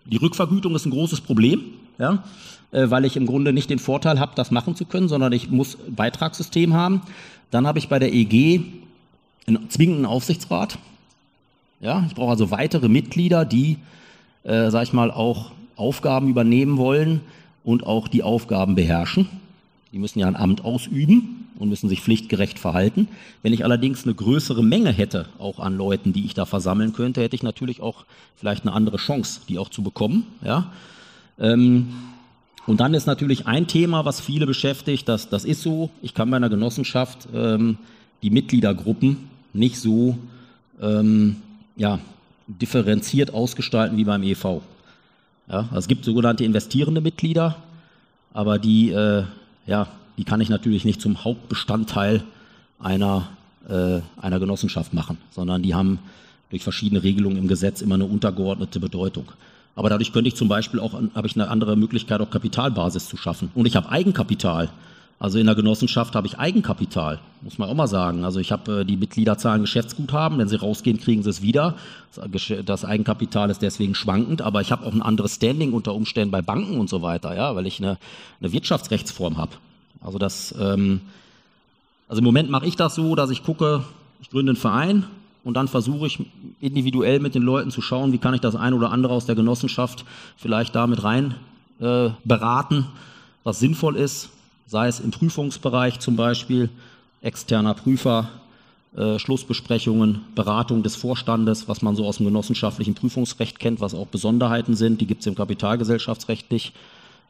Die Rückvergütung ist ein großes Problem ja, äh, weil ich im Grunde nicht den Vorteil habe, das machen zu können, sondern ich muss Beitragssystem haben. Dann habe ich bei der EG einen zwingenden Aufsichtsrat. Ja, ich brauche also weitere Mitglieder, die, äh, sag ich mal, auch Aufgaben übernehmen wollen und auch die Aufgaben beherrschen. Die müssen ja ein Amt ausüben und müssen sich pflichtgerecht verhalten. Wenn ich allerdings eine größere Menge hätte, auch an Leuten, die ich da versammeln könnte, hätte ich natürlich auch vielleicht eine andere Chance, die auch zu bekommen. Ja. Ähm, und dann ist natürlich ein Thema, was viele beschäftigt, das, das ist so, ich kann bei einer Genossenschaft ähm, die Mitgliedergruppen nicht so ähm, ja, differenziert ausgestalten wie beim EV. Ja, also es gibt sogenannte investierende Mitglieder, aber die, äh, ja, die kann ich natürlich nicht zum Hauptbestandteil einer, äh, einer Genossenschaft machen, sondern die haben durch verschiedene Regelungen im Gesetz immer eine untergeordnete Bedeutung. Aber dadurch könnte ich zum Beispiel auch, habe ich eine andere Möglichkeit, auch Kapitalbasis zu schaffen. Und ich habe Eigenkapital. Also in der Genossenschaft habe ich Eigenkapital, muss man auch mal sagen. Also ich habe äh, die Mitglieder zahlen Geschäftsguthaben, wenn sie rausgehen, kriegen sie es wieder. Das Eigenkapital ist deswegen schwankend, aber ich habe auch ein anderes Standing unter Umständen bei Banken und so weiter, ja, weil ich eine, eine Wirtschaftsrechtsform habe. Also das, ähm, also im Moment mache ich das so, dass ich gucke, ich gründe einen Verein und dann versuche ich individuell mit den Leuten zu schauen, wie kann ich das eine oder andere aus der Genossenschaft vielleicht damit rein äh, beraten, was sinnvoll ist sei es im Prüfungsbereich zum Beispiel, externer Prüfer, äh, Schlussbesprechungen, Beratung des Vorstandes, was man so aus dem genossenschaftlichen Prüfungsrecht kennt, was auch Besonderheiten sind, die gibt es im Kapitalgesellschaftsrecht nicht,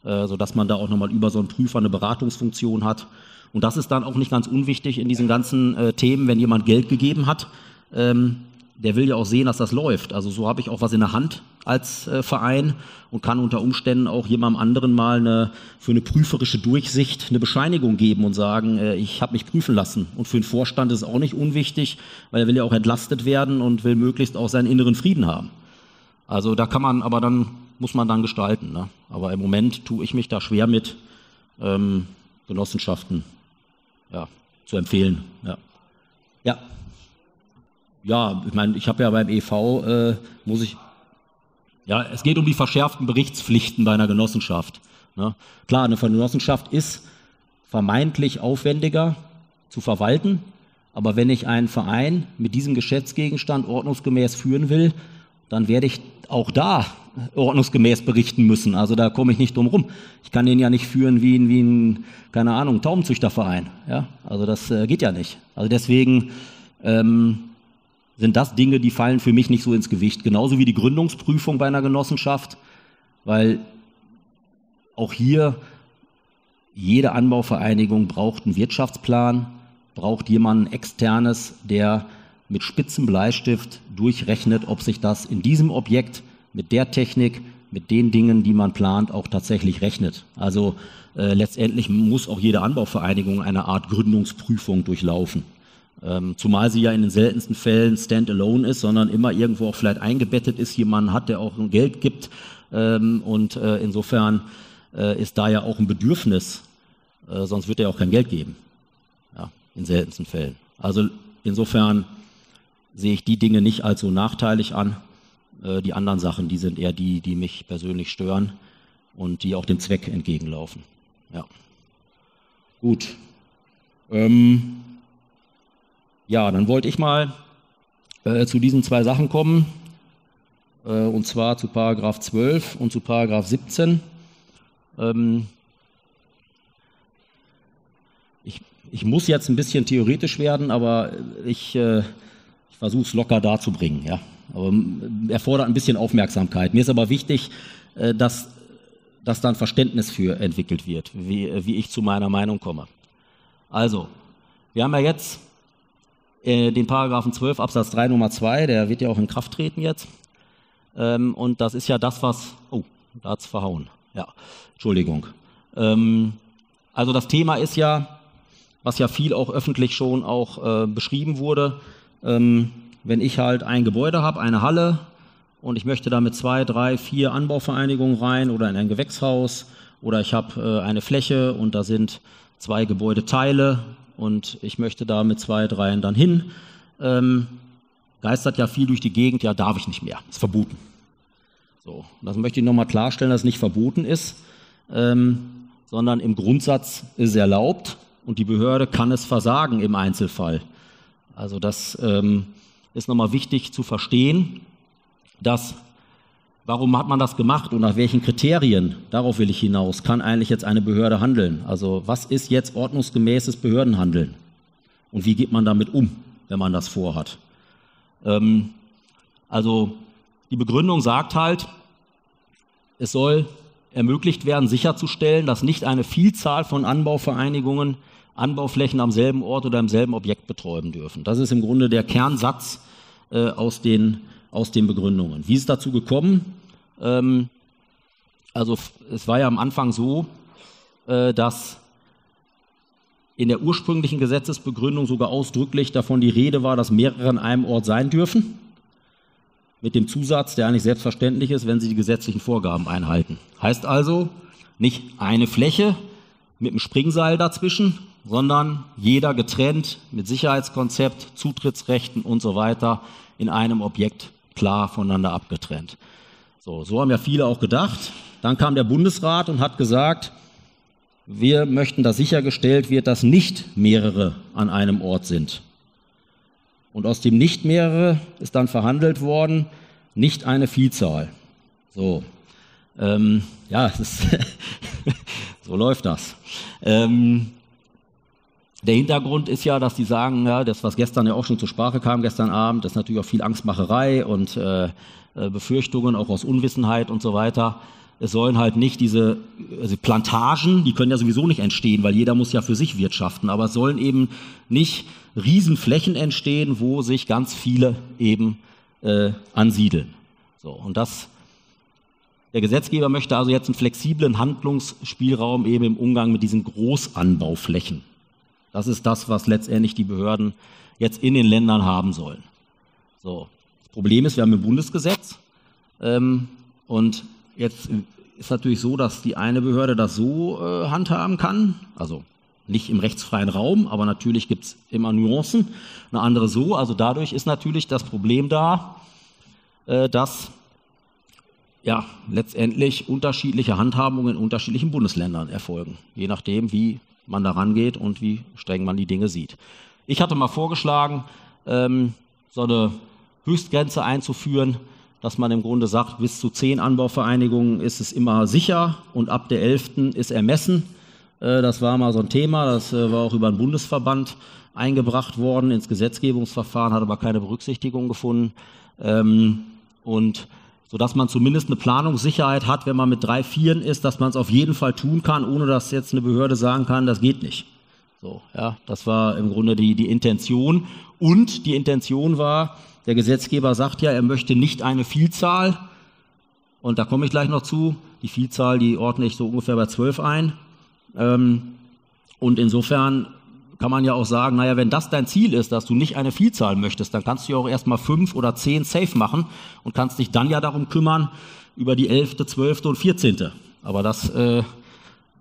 äh, sodass man da auch nochmal über so einen Prüfer eine Beratungsfunktion hat. Und das ist dann auch nicht ganz unwichtig in diesen ganzen äh, Themen, wenn jemand Geld gegeben hat. Ähm, der will ja auch sehen, dass das läuft. Also so habe ich auch was in der Hand als äh, Verein und kann unter Umständen auch jemandem anderen mal eine, für eine prüferische Durchsicht eine Bescheinigung geben und sagen, äh, ich habe mich prüfen lassen. Und für den Vorstand ist es auch nicht unwichtig, weil er will ja auch entlastet werden und will möglichst auch seinen inneren Frieden haben. Also da kann man, aber dann muss man dann gestalten. Ne? Aber im Moment tue ich mich da schwer mit, ähm, Genossenschaften ja, zu empfehlen. Ja. ja. Ja, ich meine, ich habe ja beim EV, äh, muss ich, ja, es geht um die verschärften Berichtspflichten bei einer Genossenschaft. Ne? Klar, eine Genossenschaft ist vermeintlich aufwendiger zu verwalten, aber wenn ich einen Verein mit diesem Geschäftsgegenstand ordnungsgemäß führen will, dann werde ich auch da ordnungsgemäß berichten müssen. Also da komme ich nicht drum rum. Ich kann den ja nicht führen wie ein, wie ein keine Ahnung, Taubenzüchterverein. Ja? Also das äh, geht ja nicht. Also deswegen ähm, sind das Dinge, die fallen für mich nicht so ins Gewicht. Genauso wie die Gründungsprüfung bei einer Genossenschaft, weil auch hier jede Anbauvereinigung braucht einen Wirtschaftsplan, braucht jemanden externes, der mit spitzem Bleistift durchrechnet, ob sich das in diesem Objekt mit der Technik, mit den Dingen, die man plant, auch tatsächlich rechnet. Also äh, letztendlich muss auch jede Anbauvereinigung eine Art Gründungsprüfung durchlaufen. Ähm, zumal sie ja in den seltensten Fällen standalone ist, sondern immer irgendwo auch vielleicht eingebettet ist, jemanden hat, der auch Geld gibt. Ähm, und äh, insofern äh, ist da ja auch ein Bedürfnis, äh, sonst wird er auch kein Geld geben. Ja, in seltensten Fällen. Also insofern sehe ich die Dinge nicht als so nachteilig an. Die anderen Sachen, die sind eher die, die mich persönlich stören und die auch dem Zweck entgegenlaufen. Ja. Gut. Ähm, ja, dann wollte ich mal äh, zu diesen zwei Sachen kommen, äh, und zwar zu Paragraph 12 und zu Paragraph 17. Ähm, ich, ich, muss jetzt ein bisschen theoretisch werden, aber ich, äh, ich versuche es locker darzubringen. Ja. Aber erfordert ein bisschen Aufmerksamkeit. Mir ist aber wichtig, äh, dass, dass da ein Verständnis für entwickelt wird, wie, wie ich zu meiner Meinung komme. Also, wir haben ja jetzt äh, den Paragraphen 12 Absatz 3 Nummer 2, der wird ja auch in Kraft treten jetzt. Ähm, und das ist ja das, was, oh, da hat's verhauen. Ja, Entschuldigung. Ähm, also das Thema ist ja, was ja viel auch öffentlich schon auch äh, beschrieben wurde, ähm, wenn ich halt ein Gebäude habe, eine Halle und ich möchte da mit zwei, drei, vier Anbauvereinigungen rein oder in ein Gewächshaus oder ich habe äh, eine Fläche und da sind zwei Gebäudeteile und ich möchte da mit zwei, dreien dann hin. Ähm, geistert ja viel durch die Gegend, ja, darf ich nicht mehr, ist verboten. So, das möchte ich nochmal klarstellen, dass es nicht verboten ist, ähm, sondern im Grundsatz ist es erlaubt und die Behörde kann es versagen im Einzelfall. Also das, ähm, ist nochmal wichtig zu verstehen, dass Warum hat man das gemacht und nach welchen Kriterien, darauf will ich hinaus, kann eigentlich jetzt eine Behörde handeln? Also was ist jetzt ordnungsgemäßes Behördenhandeln? Und wie geht man damit um, wenn man das vorhat? Ähm, also die Begründung sagt halt, es soll ermöglicht werden, sicherzustellen, dass nicht eine Vielzahl von Anbauvereinigungen Anbauflächen am selben Ort oder im selben Objekt betreiben dürfen. Das ist im Grunde der Kernsatz äh, aus den aus den Begründungen. Wie ist es dazu gekommen? Ähm, also es war ja am Anfang so, äh, dass in der ursprünglichen Gesetzesbegründung sogar ausdrücklich davon die Rede war, dass mehrere an einem Ort sein dürfen, mit dem Zusatz, der eigentlich selbstverständlich ist, wenn sie die gesetzlichen Vorgaben einhalten. Heißt also, nicht eine Fläche mit einem Springseil dazwischen, sondern jeder getrennt mit Sicherheitskonzept, Zutrittsrechten und so weiter in einem Objekt klar voneinander abgetrennt. So, so haben ja viele auch gedacht. Dann kam der Bundesrat und hat gesagt, wir möchten, dass sichergestellt wird, dass nicht mehrere an einem Ort sind. Und aus dem nicht mehrere ist dann verhandelt worden, nicht eine Vielzahl. So, ähm, ja, ist, so läuft das. Ähm, der Hintergrund ist ja, dass die sagen, ja, das, was gestern ja auch schon zur Sprache kam, gestern Abend, das ist natürlich auch viel Angstmacherei und äh, äh, Befürchtungen, auch aus Unwissenheit und so weiter. Es sollen halt nicht diese also Plantagen, die können ja sowieso nicht entstehen, weil jeder muss ja für sich wirtschaften, aber es sollen eben nicht Riesenflächen entstehen, wo sich ganz viele eben äh, ansiedeln. So, und das der Gesetzgeber möchte also jetzt einen flexiblen Handlungsspielraum eben im Umgang mit diesen Großanbauflächen. Das ist das, was letztendlich die Behörden jetzt in den Ländern haben sollen. So. Das Problem ist, wir haben ein Bundesgesetz ähm, und jetzt ist natürlich so, dass die eine Behörde das so äh, handhaben kann, also nicht im rechtsfreien Raum, aber natürlich gibt es immer Nuancen, eine andere so. Also dadurch ist natürlich das Problem da, äh, dass ja letztendlich unterschiedliche Handhabungen in unterschiedlichen Bundesländern erfolgen, je nachdem, wie man da rangeht und wie streng man die Dinge sieht. Ich hatte mal vorgeschlagen, ähm, so eine Höchstgrenze einzuführen, dass man im Grunde sagt, bis zu zehn Anbauvereinigungen ist es immer sicher und ab der elften ist ermessen. Äh, das war mal so ein Thema, das äh, war auch über den Bundesverband eingebracht worden ins Gesetzgebungsverfahren, hat aber keine Berücksichtigung gefunden. Ähm, und sodass man zumindest eine Planungssicherheit hat, wenn man mit drei Vieren ist, dass man es auf jeden Fall tun kann, ohne dass jetzt eine Behörde sagen kann, das geht nicht. So, ja, das war im Grunde die, die Intention. Und die Intention war, der Gesetzgeber sagt ja, er möchte nicht eine Vielzahl, und da komme ich gleich noch zu, die Vielzahl, die ordne ich so ungefähr bei zwölf ein. Ähm, und insofern kann man ja auch sagen, naja, wenn das dein Ziel ist, dass du nicht eine Vielzahl möchtest, dann kannst du ja auch erstmal fünf oder zehn safe machen und kannst dich dann ja darum kümmern, über die elfte, zwölfte und vierzehnte. Aber das äh,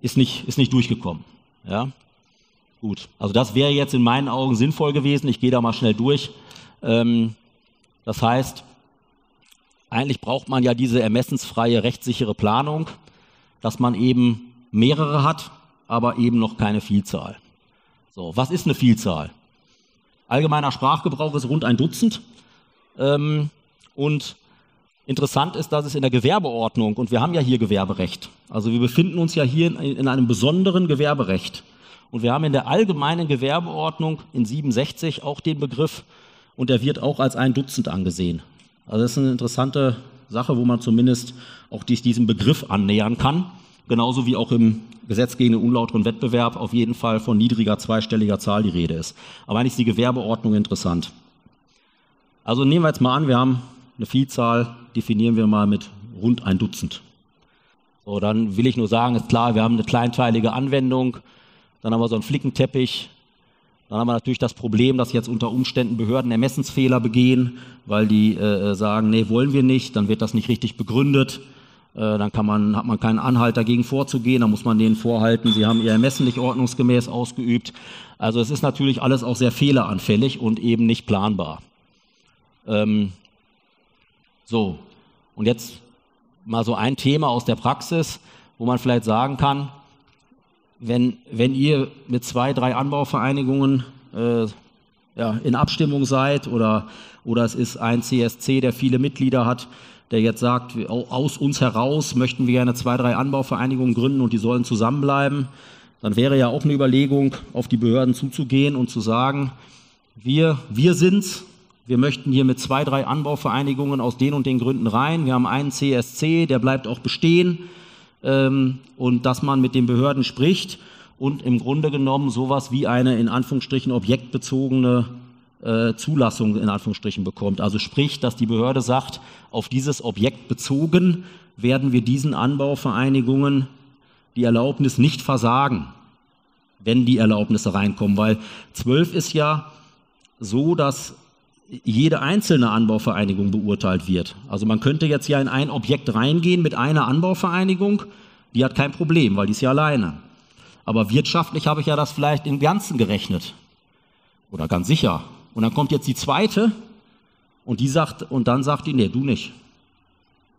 ist, nicht, ist nicht durchgekommen. Ja? Gut, also das wäre jetzt in meinen Augen sinnvoll gewesen. Ich gehe da mal schnell durch. Ähm, das heißt, eigentlich braucht man ja diese ermessensfreie, rechtssichere Planung, dass man eben mehrere hat, aber eben noch keine Vielzahl. So, was ist eine Vielzahl? Allgemeiner Sprachgebrauch ist rund ein Dutzend. Ähm, und interessant ist, dass es in der Gewerbeordnung, und wir haben ja hier Gewerberecht, also wir befinden uns ja hier in, in einem besonderen Gewerberecht. Und wir haben in der allgemeinen Gewerbeordnung in 67 auch den Begriff, und der wird auch als ein Dutzend angesehen. Also das ist eine interessante Sache, wo man zumindest auch diesem Begriff annähern kann genauso wie auch im Gesetz gegen den unlauteren Wettbewerb auf jeden Fall von niedriger zweistelliger Zahl die Rede ist. Aber eigentlich ist die Gewerbeordnung interessant. Also nehmen wir jetzt mal an, wir haben eine Vielzahl, definieren wir mal mit rund ein Dutzend. So, dann will ich nur sagen, ist klar, wir haben eine kleinteilige Anwendung, dann haben wir so einen Flickenteppich, dann haben wir natürlich das Problem, dass jetzt unter Umständen Behörden Ermessensfehler begehen, weil die äh, sagen, nee, wollen wir nicht, dann wird das nicht richtig begründet. Äh, dann kann man, hat man keinen Anhalt dagegen vorzugehen, dann muss man denen vorhalten, sie haben ihr Ermessen nicht ordnungsgemäß ausgeübt. Also es ist natürlich alles auch sehr fehleranfällig und eben nicht planbar. Ähm, so, und jetzt mal so ein Thema aus der Praxis, wo man vielleicht sagen kann, wenn, wenn ihr mit zwei, drei Anbauvereinigungen äh, ja, in Abstimmung seid oder, oder es ist ein CSC, der viele Mitglieder hat, der jetzt sagt, aus uns heraus möchten wir gerne zwei, drei Anbauvereinigungen gründen und die sollen zusammenbleiben, dann wäre ja auch eine Überlegung, auf die Behörden zuzugehen und zu sagen, wir, wir sind's, wir möchten hier mit zwei, drei Anbauvereinigungen aus den und den Gründen rein. Wir haben einen CSC, der bleibt auch bestehen. Ähm, und dass man mit den Behörden spricht und im Grunde genommen sowas wie eine in Anführungsstrichen objektbezogene äh, Zulassung in Anführungsstrichen bekommt. Also sprich, dass die Behörde sagt, auf dieses Objekt bezogen werden wir diesen Anbauvereinigungen die Erlaubnis nicht versagen, wenn die Erlaubnisse reinkommen, weil zwölf ist ja so, dass jede einzelne Anbauvereinigung beurteilt wird. Also man könnte jetzt ja in ein Objekt reingehen mit einer Anbauvereinigung, die hat kein Problem, weil die ist ja alleine. Aber wirtschaftlich habe ich ja das vielleicht im Ganzen gerechnet. Oder ganz sicher. Und dann kommt jetzt die zweite und die sagt, und dann sagt die, nee, du nicht.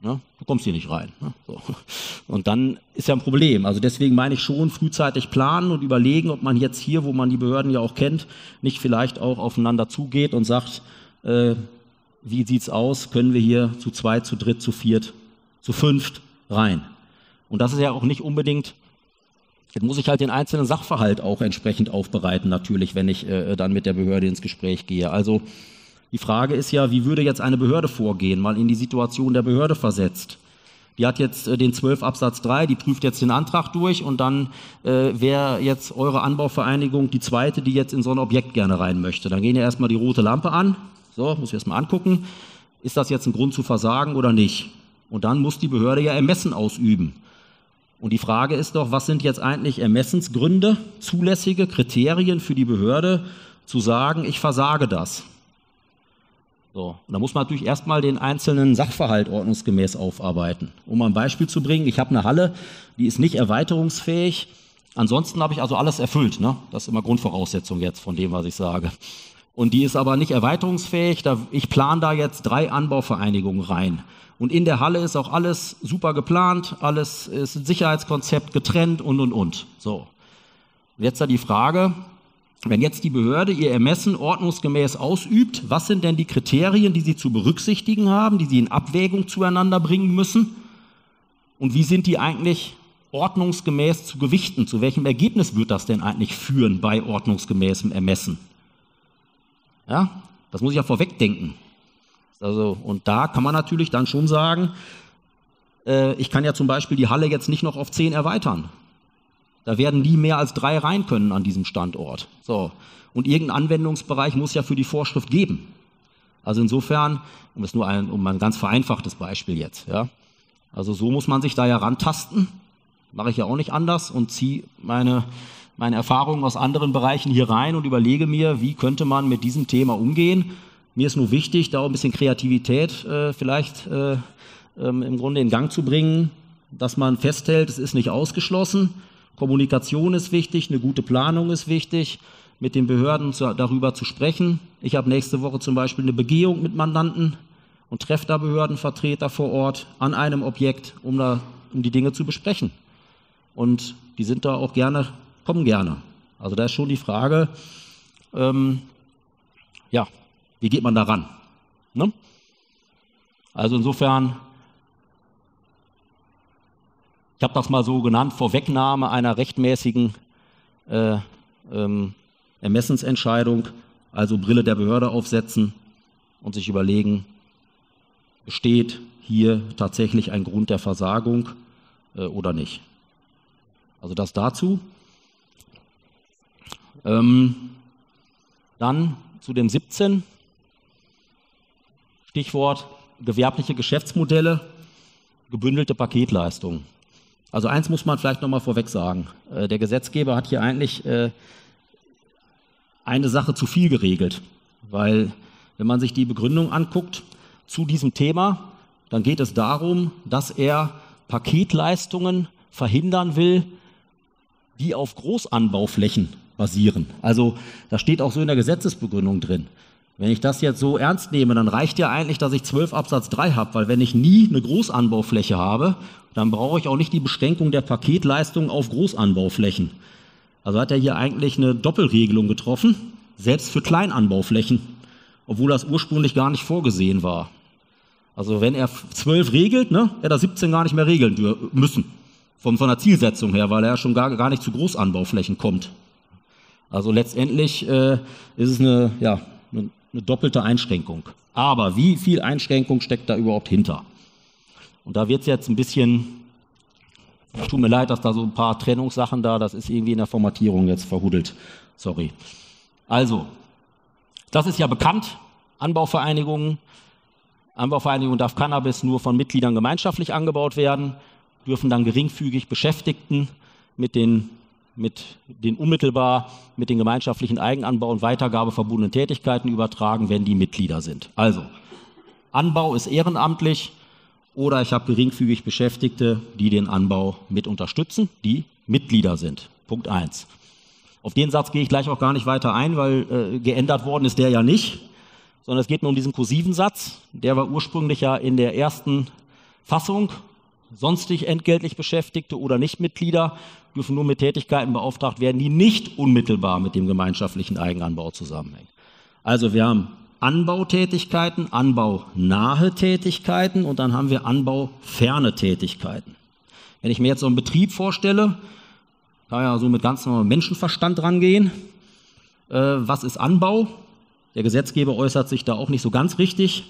Ja, du kommst hier nicht rein. Ne? So. Und dann ist ja ein Problem. Also deswegen meine ich schon frühzeitig planen und überlegen, ob man jetzt hier, wo man die Behörden ja auch kennt, nicht vielleicht auch aufeinander zugeht und sagt, äh, wie sieht's aus? Können wir hier zu zweit, zu dritt, zu viert, zu fünft rein? Und das ist ja auch nicht unbedingt Jetzt muss ich halt den einzelnen Sachverhalt auch entsprechend aufbereiten, natürlich, wenn ich äh, dann mit der Behörde ins Gespräch gehe. Also die Frage ist ja, wie würde jetzt eine Behörde vorgehen, mal in die Situation der Behörde versetzt. Die hat jetzt äh, den 12 Absatz 3, die prüft jetzt den Antrag durch und dann äh, wäre jetzt eure Anbauvereinigung die zweite, die jetzt in so ein Objekt gerne rein möchte. Dann gehen ja erstmal die rote Lampe an. So, muss ich erstmal angucken. Ist das jetzt ein Grund zu versagen oder nicht? Und dann muss die Behörde ja Ermessen ausüben. Und die Frage ist doch, was sind jetzt eigentlich Ermessensgründe, zulässige Kriterien für die Behörde, zu sagen, ich versage das? So, da muss man natürlich erstmal den einzelnen Sachverhalt ordnungsgemäß aufarbeiten. Um ein Beispiel zu bringen, ich habe eine Halle, die ist nicht erweiterungsfähig. Ansonsten habe ich also alles erfüllt. Ne? Das ist immer Grundvoraussetzung jetzt von dem, was ich sage. Und die ist aber nicht erweiterungsfähig. ich plane da jetzt drei Anbauvereinigungen rein. Und in der Halle ist auch alles super geplant, alles ist ein Sicherheitskonzept getrennt und, und, und. So. Und jetzt da die Frage, wenn jetzt die Behörde ihr Ermessen ordnungsgemäß ausübt, was sind denn die Kriterien, die sie zu berücksichtigen haben, die sie in Abwägung zueinander bringen müssen? Und wie sind die eigentlich ordnungsgemäß zu gewichten? Zu welchem Ergebnis wird das denn eigentlich führen bei ordnungsgemäßem Ermessen? Ja, das muss ich ja vorwegdenken. Also, und da kann man natürlich dann schon sagen, äh, ich kann ja zum Beispiel die Halle jetzt nicht noch auf zehn erweitern. Da werden nie mehr als drei rein können an diesem Standort. So. Und irgendein Anwendungsbereich muss ja für die Vorschrift geben. Also insofern, um es nur ein, um ein ganz vereinfachtes Beispiel jetzt, ja. Also so muss man sich da ja rantasten. Mache ich ja auch nicht anders und ziehe meine, meine Erfahrungen aus anderen Bereichen hier rein und überlege mir, wie könnte man mit diesem Thema umgehen mir ist nur wichtig, da auch ein bisschen Kreativität äh, vielleicht äh, ähm, im Grunde in Gang zu bringen, dass man festhält, es ist nicht ausgeschlossen. Kommunikation ist wichtig, eine gute Planung ist wichtig, mit den Behörden zu, darüber zu sprechen. Ich habe nächste Woche zum Beispiel eine Begehung mit Mandanten und treffe da Behördenvertreter vor Ort an einem Objekt, um, da, um die Dinge zu besprechen. Und die sind da auch gerne, kommen gerne. Also da ist schon die Frage, ähm, ja, wie geht man daran? Ne? Also insofern, ich habe das mal so genannt, Vorwegnahme einer rechtmäßigen äh, ähm, Ermessensentscheidung, also Brille der Behörde aufsetzen und sich überlegen, besteht hier tatsächlich ein Grund der Versagung äh, oder nicht. Also das dazu. Ähm, dann zu dem 17. Stichwort gewerbliche Geschäftsmodelle, gebündelte Paketleistungen. Also eins muss man vielleicht nochmal vorweg sagen. Äh, der Gesetzgeber hat hier eigentlich äh, eine Sache zu viel geregelt, weil wenn man sich die Begründung anguckt zu diesem Thema, dann geht es darum, dass er Paketleistungen verhindern will, die auf Großanbauflächen basieren. Also da steht auch so in der Gesetzesbegründung drin. Wenn ich das jetzt so ernst nehme, dann reicht ja eigentlich, dass ich 12 Absatz 3 habe, weil wenn ich nie eine Großanbaufläche habe, dann brauche ich auch nicht die Beschränkung der Paketleistung auf Großanbauflächen. Also hat er hier eigentlich eine Doppelregelung getroffen, selbst für Kleinanbauflächen, obwohl das ursprünglich gar nicht vorgesehen war. Also wenn er zwölf regelt, ne, hätte er 17 gar nicht mehr regeln müssen, von, von der Zielsetzung her, weil er schon gar, gar nicht zu Großanbauflächen kommt. Also letztendlich äh, ist es eine, ja, eine, eine doppelte Einschränkung. Aber wie viel Einschränkung steckt da überhaupt hinter? Und da wird es jetzt ein bisschen, tut mir leid, dass da so ein paar Trennungssachen da, das ist irgendwie in der Formatierung jetzt verhudelt. Sorry. Also, das ist ja bekannt, Anbauvereinigungen. Anbauvereinigung darf Cannabis nur von Mitgliedern gemeinschaftlich angebaut werden, dürfen dann geringfügig Beschäftigten mit den, mit den unmittelbar mit den gemeinschaftlichen Eigenanbau und Weitergabe verbundenen Tätigkeiten übertragen, wenn die Mitglieder sind. Also, Anbau ist ehrenamtlich oder ich habe geringfügig Beschäftigte, die den Anbau mit unterstützen, die Mitglieder sind. Punkt eins. Auf den Satz gehe ich gleich auch gar nicht weiter ein, weil äh, geändert worden ist der ja nicht, sondern es geht nur um diesen kursiven Satz. Der war ursprünglich ja in der ersten Fassung. Sonstig entgeltlich Beschäftigte oder Nichtmitglieder dürfen nur mit Tätigkeiten beauftragt werden, die nicht unmittelbar mit dem gemeinschaftlichen Eigenanbau zusammenhängen. Also wir haben Anbautätigkeiten, anbaunahe Tätigkeiten und dann haben wir anbauferne Tätigkeiten. Wenn ich mir jetzt so einen Betrieb vorstelle, kann ja so mit ganz normalem Menschenverstand rangehen. Äh, was ist Anbau? Der Gesetzgeber äußert sich da auch nicht so ganz richtig,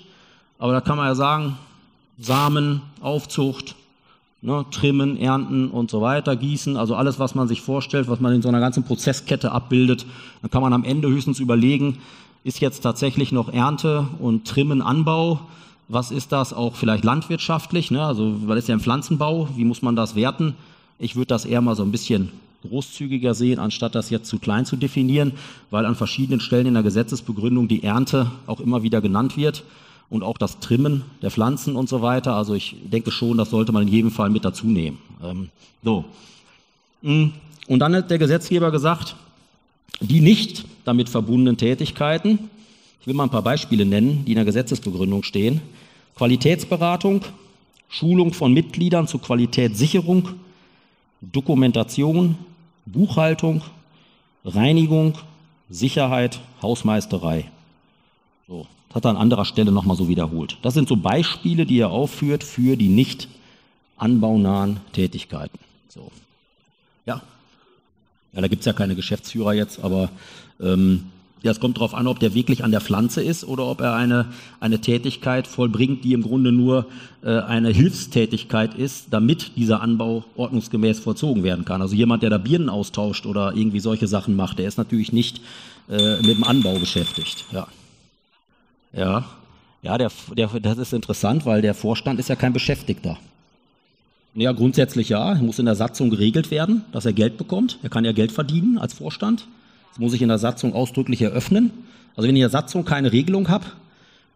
aber da kann man ja sagen, Samen, Aufzucht, ne, trimmen, ernten und so weiter, gießen, also alles, was man sich vorstellt, was man in so einer ganzen Prozesskette abbildet, dann kann man am Ende höchstens überlegen, ist jetzt tatsächlich noch Ernte und Trimmen Anbau? Was ist das auch vielleicht landwirtschaftlich? Ne? Also, was ist ja ein Pflanzenbau? Wie muss man das werten? Ich würde das eher mal so ein bisschen großzügiger sehen, anstatt das jetzt zu klein zu definieren, weil an verschiedenen Stellen in der Gesetzesbegründung die Ernte auch immer wieder genannt wird und auch das Trimmen der Pflanzen und so weiter. Also ich denke schon, das sollte man in jedem Fall mit dazu nehmen. Ähm, so. Mm. Und dann hat der Gesetzgeber gesagt, die nicht damit verbundenen Tätigkeiten, ich will mal ein paar Beispiele nennen, die in der Gesetzesbegründung stehen, Qualitätsberatung, Schulung von Mitgliedern zur Qualitätssicherung, Dokumentation, Buchhaltung, Reinigung, Sicherheit, Hausmeisterei. So, das hat er an anderer Stelle nochmal so wiederholt. Das sind so Beispiele, die er aufführt für die nicht anbaunahen Tätigkeiten. So. Ja. Ja, da gibt's ja keine Geschäftsführer jetzt, aber ähm, ja, es kommt darauf an, ob der wirklich an der Pflanze ist oder ob er eine, eine Tätigkeit vollbringt, die im Grunde nur äh, eine Hilfstätigkeit ist, damit dieser Anbau ordnungsgemäß vollzogen werden kann. Also jemand, der da Birnen austauscht oder irgendwie solche Sachen macht, der ist natürlich nicht äh, mit dem Anbau beschäftigt. Ja, ja, ja der, der, das ist interessant, weil der Vorstand ist ja kein Beschäftigter. Ja, grundsätzlich ja, muss in der Satzung geregelt werden, dass er Geld bekommt. Er kann ja Geld verdienen als Vorstand. Das muss ich in der Satzung ausdrücklich eröffnen. Also wenn ich in der Satzung keine Regelung habe,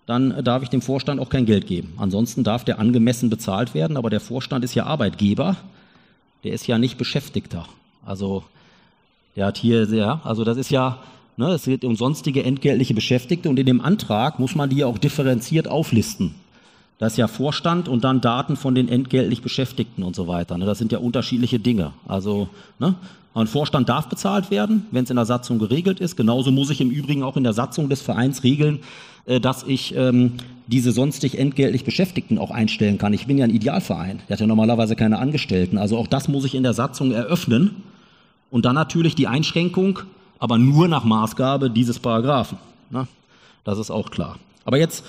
dann darf ich dem Vorstand auch kein Geld geben. Ansonsten darf der angemessen bezahlt werden, aber der Vorstand ist ja Arbeitgeber, der ist ja nicht Beschäftigter. Also der hat hier sehr, also das ist ja, ne, es geht um sonstige entgeltliche Beschäftigte und in dem Antrag muss man die auch differenziert auflisten. Das ist ja Vorstand und dann Daten von den entgeltlich Beschäftigten und so weiter. Ne? Das sind ja unterschiedliche Dinge. Also ne? ein Vorstand darf bezahlt werden, wenn es in der Satzung geregelt ist. Genauso muss ich im Übrigen auch in der Satzung des Vereins regeln, äh, dass ich ähm, diese sonstig entgeltlich Beschäftigten auch einstellen kann. Ich bin ja ein Idealverein. Der hat ja normalerweise keine Angestellten. Also auch das muss ich in der Satzung eröffnen. Und dann natürlich die Einschränkung, aber nur nach Maßgabe dieses Paragraphen. Ne? Das ist auch klar. Aber jetzt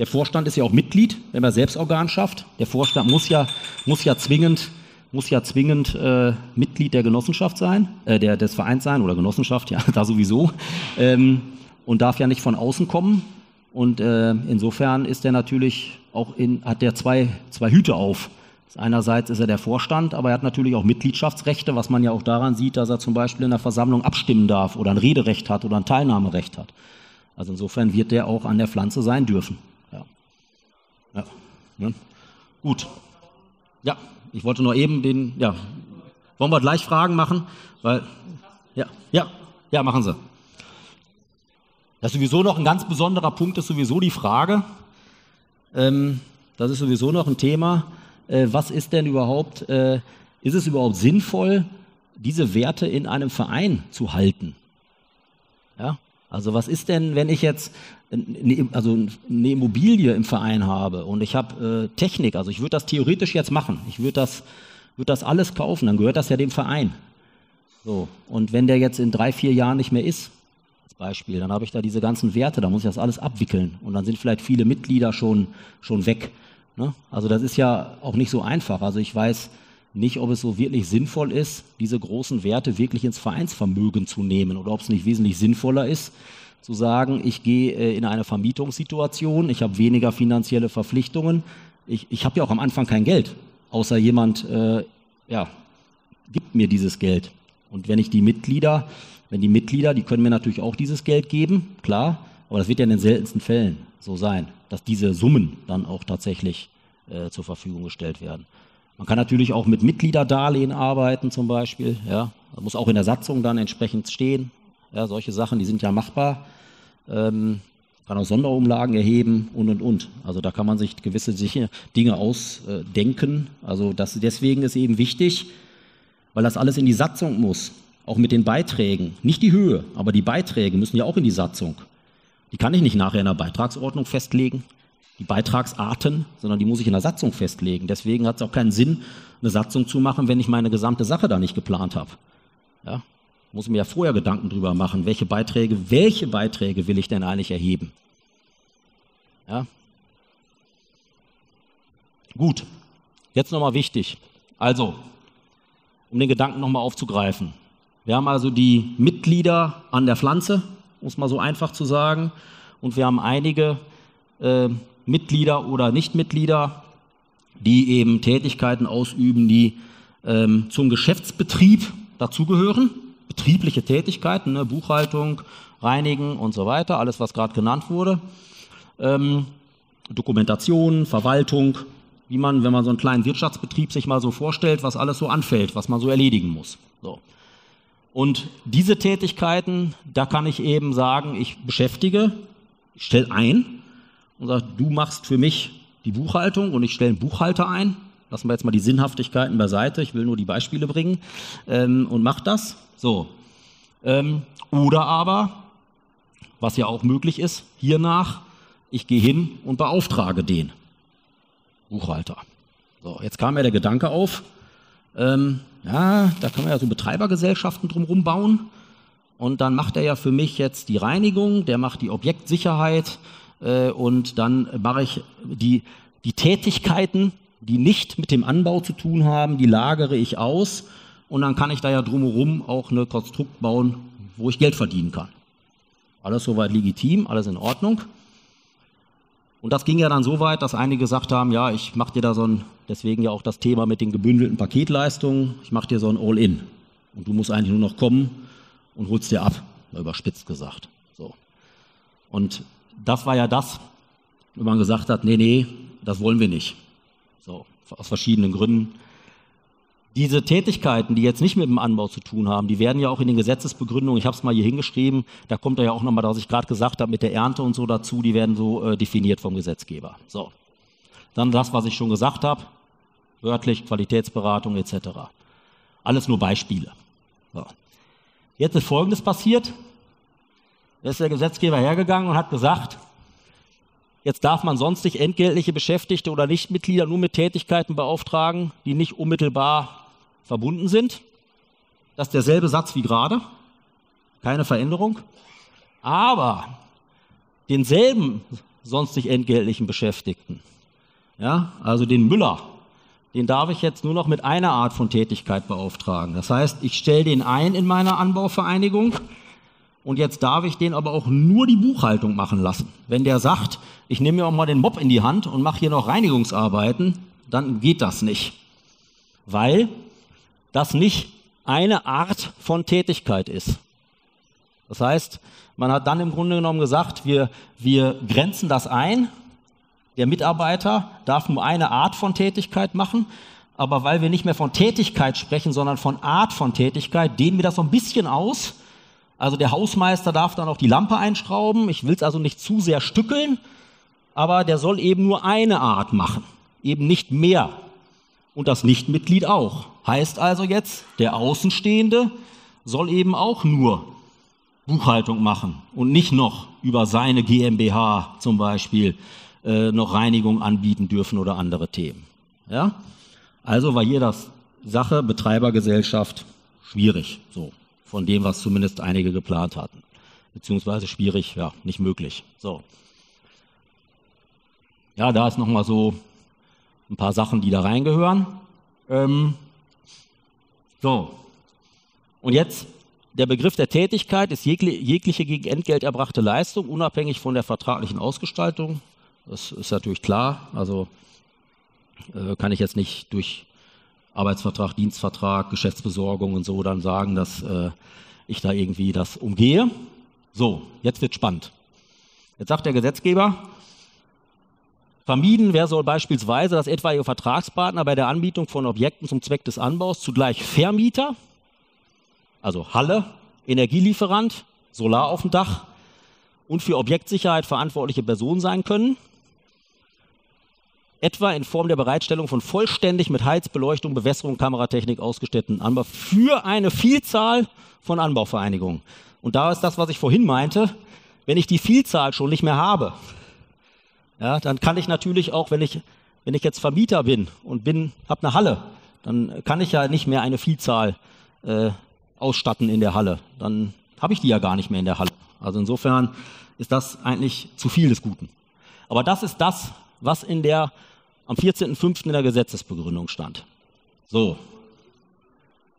der Vorstand ist ja auch Mitglied, wenn man Selbstorgan schafft. Der Vorstand muss ja, muss ja zwingend, muss ja zwingend äh, Mitglied der Genossenschaft sein, äh, der, des Vereins sein oder Genossenschaft, ja, da sowieso. Ähm, und darf ja nicht von außen kommen. Und äh, insofern ist er natürlich auch in, hat der zwei, zwei Hüte auf. Einerseits ist er der Vorstand, aber er hat natürlich auch Mitgliedschaftsrechte, was man ja auch daran sieht, dass er zum Beispiel in der Versammlung abstimmen darf oder ein Rederecht hat oder ein Teilnahmerecht hat. Also insofern wird der auch an der Pflanze sein dürfen. Ja. Ne? Gut. Ja, ich wollte nur eben den, ja, wollen wir gleich Fragen machen? Weil, ja, ja, ja, machen Sie. Das ist sowieso noch ein ganz besonderer Punkt, ist sowieso die Frage, ähm, das ist sowieso noch ein Thema, was ist denn überhaupt, äh, ist es überhaupt sinnvoll, diese Werte in einem Verein zu halten? Ja? Also was ist denn, wenn ich jetzt eine, also eine Immobilie im Verein habe und ich habe äh, Technik, also ich würde das theoretisch jetzt machen, ich würde das, würd das alles kaufen, dann gehört das ja dem Verein. So, und wenn der jetzt in drei, vier Jahren nicht mehr ist, als Beispiel, dann habe ich da diese ganzen Werte, da muss ich das alles abwickeln und dann sind vielleicht viele Mitglieder schon, schon weg. Ne? Also das ist ja auch nicht so einfach. Also ich weiß nicht, ob es so wirklich sinnvoll ist, diese großen Werte wirklich ins Vereinsvermögen zu nehmen oder ob es nicht wesentlich sinnvoller ist, zu sagen, ich gehe äh, in eine Vermietungssituation, ich habe weniger finanzielle Verpflichtungen, ich, ich habe ja auch am Anfang kein Geld, außer jemand äh, ja, gibt mir dieses Geld. Und wenn ich die Mitglieder, wenn die Mitglieder, die können mir natürlich auch dieses Geld geben, klar, aber das wird ja in den seltensten Fällen so sein, dass diese Summen dann auch tatsächlich äh, zur Verfügung gestellt werden. Man kann natürlich auch mit Mitgliederdarlehen arbeiten zum Beispiel. Ja, das muss auch in der Satzung dann entsprechend stehen. Ja, solche Sachen, die sind ja machbar. Ähm, kann auch Sonderumlagen erheben und und und. Also da kann man sich gewisse Dinge ausdenken. Also das, deswegen ist eben wichtig, weil das alles in die Satzung muss, auch mit den Beiträgen. Nicht die Höhe, aber die Beiträge müssen ja auch in die Satzung. Die kann ich nicht nachher in der Beitragsordnung festlegen die Beitragsarten, sondern die muss ich in der Satzung festlegen. Deswegen hat es auch keinen Sinn, eine Satzung zu machen, wenn ich meine gesamte Sache da nicht geplant habe. Ja? Muss mir ja vorher Gedanken drüber machen, welche Beiträge, welche Beiträge will ich denn eigentlich erheben? Ja? Gut, jetzt nochmal wichtig. Also, um den Gedanken nochmal aufzugreifen. Wir haben also die Mitglieder an der Pflanze, um es mal so einfach zu sagen, und wir haben einige äh, Mitglieder oder Nichtmitglieder, die eben Tätigkeiten ausüben, die ähm, zum Geschäftsbetrieb dazugehören, betriebliche Tätigkeiten, ne, Buchhaltung, Reinigen und so weiter, alles was gerade genannt wurde, ähm, Dokumentation, Verwaltung, wie man, wenn man so einen kleinen Wirtschaftsbetrieb sich mal so vorstellt, was alles so anfällt, was man so erledigen muss. So. Und diese Tätigkeiten, da kann ich eben sagen, ich beschäftige, ich stelle ein, und sagt, du machst für mich die Buchhaltung und ich stelle einen Buchhalter ein. Lassen wir jetzt mal die Sinnhaftigkeiten beiseite, ich will nur die Beispiele bringen ähm, und mach das. So. Ähm, oder aber, was ja auch möglich ist, hiernach, ich gehe hin und beauftrage den Buchhalter. So, jetzt kam mir der Gedanke auf, ähm, ja, da kann man ja so Betreibergesellschaften drumherum bauen. Und dann macht er ja für mich jetzt die Reinigung, der macht die Objektsicherheit, äh, und dann mache ich die, die Tätigkeiten, die nicht mit dem Anbau zu tun haben, die lagere ich aus und dann kann ich da ja drumherum auch eine Konstrukt bauen, wo ich Geld verdienen kann. Alles soweit legitim, alles in Ordnung. Und das ging ja dann so weit, dass einige gesagt haben, ja, ich mache dir da so ein, deswegen ja auch das Thema mit den gebündelten Paketleistungen, ich mache dir so ein All-In. Und du musst eigentlich nur noch kommen und holst dir ab, überspitzt gesagt. So. Und das war ja das, wo man gesagt hat, nee, nee, das wollen wir nicht. So, aus verschiedenen Gründen. Diese Tätigkeiten, die jetzt nicht mit dem Anbau zu tun haben, die werden ja auch in den Gesetzesbegründungen, ich habe es mal hier hingeschrieben, da kommt ja auch nochmal, was ich gerade gesagt habe, mit der Ernte und so dazu, die werden so äh, definiert vom Gesetzgeber. So. Dann das, was ich schon gesagt habe, wörtlich, Qualitätsberatung etc. Alles nur Beispiele. So. Jetzt ist Folgendes passiert. Da ist der Gesetzgeber hergegangen und hat gesagt, jetzt darf man sonst nicht entgeltliche Beschäftigte oder Nichtmitglieder nur mit Tätigkeiten beauftragen, die nicht unmittelbar verbunden sind. Das ist derselbe Satz wie gerade, keine Veränderung. Aber denselben sonst nicht entgeltlichen Beschäftigten, ja, also den Müller, den darf ich jetzt nur noch mit einer Art von Tätigkeit beauftragen. Das heißt, ich stelle den ein in meiner Anbauvereinigung und jetzt darf ich den aber auch nur die Buchhaltung machen lassen. Wenn der sagt, ich nehme mir auch mal den Mob in die Hand und mache hier noch Reinigungsarbeiten, dann geht das nicht. Weil das nicht eine Art von Tätigkeit ist. Das heißt, man hat dann im Grunde genommen gesagt, wir, wir grenzen das ein. Der Mitarbeiter darf nur eine Art von Tätigkeit machen. Aber weil wir nicht mehr von Tätigkeit sprechen, sondern von Art von Tätigkeit, dehnen wir das so ein bisschen aus also der Hausmeister darf dann auch die Lampe einschrauben. Ich will es also nicht zu sehr stückeln, aber der soll eben nur eine Art machen, eben nicht mehr. Und das Nichtmitglied auch. Heißt also jetzt, der Außenstehende soll eben auch nur Buchhaltung machen und nicht noch über seine GmbH zum Beispiel äh, noch Reinigung anbieten dürfen oder andere Themen. Ja? Also war hier das Sache Betreibergesellschaft schwierig, so von dem, was zumindest einige geplant hatten. Beziehungsweise schwierig, ja, nicht möglich. So. Ja, da ist nochmal so ein paar Sachen, die da reingehören. Ähm, so. Und jetzt, der Begriff der Tätigkeit ist jegliche gegen Entgelt erbrachte Leistung, unabhängig von der vertraglichen Ausgestaltung. Das ist natürlich klar. Also äh, kann ich jetzt nicht durch Arbeitsvertrag, Dienstvertrag, Geschäftsbesorgung und so dann sagen, dass äh, ich da irgendwie das umgehe. So, jetzt wird spannend. Jetzt sagt der Gesetzgeber, vermieden, wer soll beispielsweise, dass etwaige Vertragspartner bei der Anbietung von Objekten zum Zweck des Anbaus zugleich Vermieter, also Halle, Energielieferant, Solar auf dem Dach und für Objektsicherheit verantwortliche Personen sein können etwa in Form der Bereitstellung von vollständig mit Heizbeleuchtung, Bewässerung, Kameratechnik ausgestatteten Anbau für eine Vielzahl von Anbauvereinigungen. Und da ist das, was ich vorhin meinte, wenn ich die Vielzahl schon nicht mehr habe, ja, dann kann ich natürlich auch, wenn ich, wenn ich jetzt Vermieter bin und bin, habe eine Halle, dann kann ich ja nicht mehr eine Vielzahl äh, ausstatten in der Halle. Dann habe ich die ja gar nicht mehr in der Halle. Also insofern ist das eigentlich zu viel des Guten. Aber das ist das, was in der am 14.05. in der Gesetzesbegründung stand. So.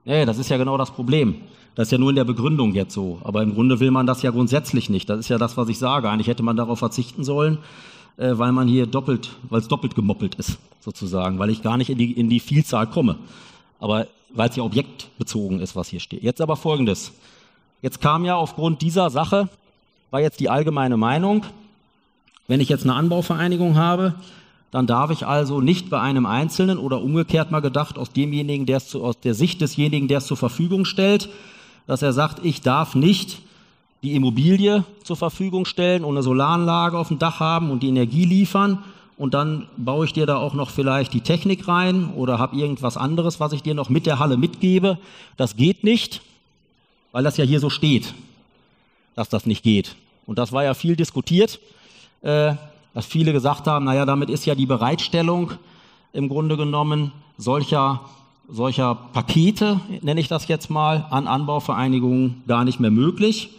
Nee, das ist ja genau das Problem. Das ist ja nur in der Begründung jetzt so. Aber im Grunde will man das ja grundsätzlich nicht. Das ist ja das, was ich sage. Eigentlich hätte man darauf verzichten sollen, äh, weil man hier doppelt, weil es doppelt gemoppelt ist, sozusagen, weil ich gar nicht in die, in die Vielzahl komme. Aber weil es ja objektbezogen ist, was hier steht. Jetzt aber folgendes. Jetzt kam ja aufgrund dieser Sache, war jetzt die allgemeine Meinung, wenn ich jetzt eine Anbauvereinigung habe, dann darf ich also nicht bei einem Einzelnen oder umgekehrt mal gedacht aus demjenigen, der es zu, aus der Sicht desjenigen, der es zur Verfügung stellt, dass er sagt, ich darf nicht die Immobilie zur Verfügung stellen und eine Solaranlage auf dem Dach haben und die Energie liefern und dann baue ich dir da auch noch vielleicht die Technik rein oder habe irgendwas anderes, was ich dir noch mit der Halle mitgebe. Das geht nicht, weil das ja hier so steht, dass das nicht geht. Und das war ja viel diskutiert. Äh, dass viele gesagt haben, naja, damit ist ja die Bereitstellung im Grunde genommen solcher, solcher Pakete, nenne ich das jetzt mal, an Anbauvereinigungen gar nicht mehr möglich.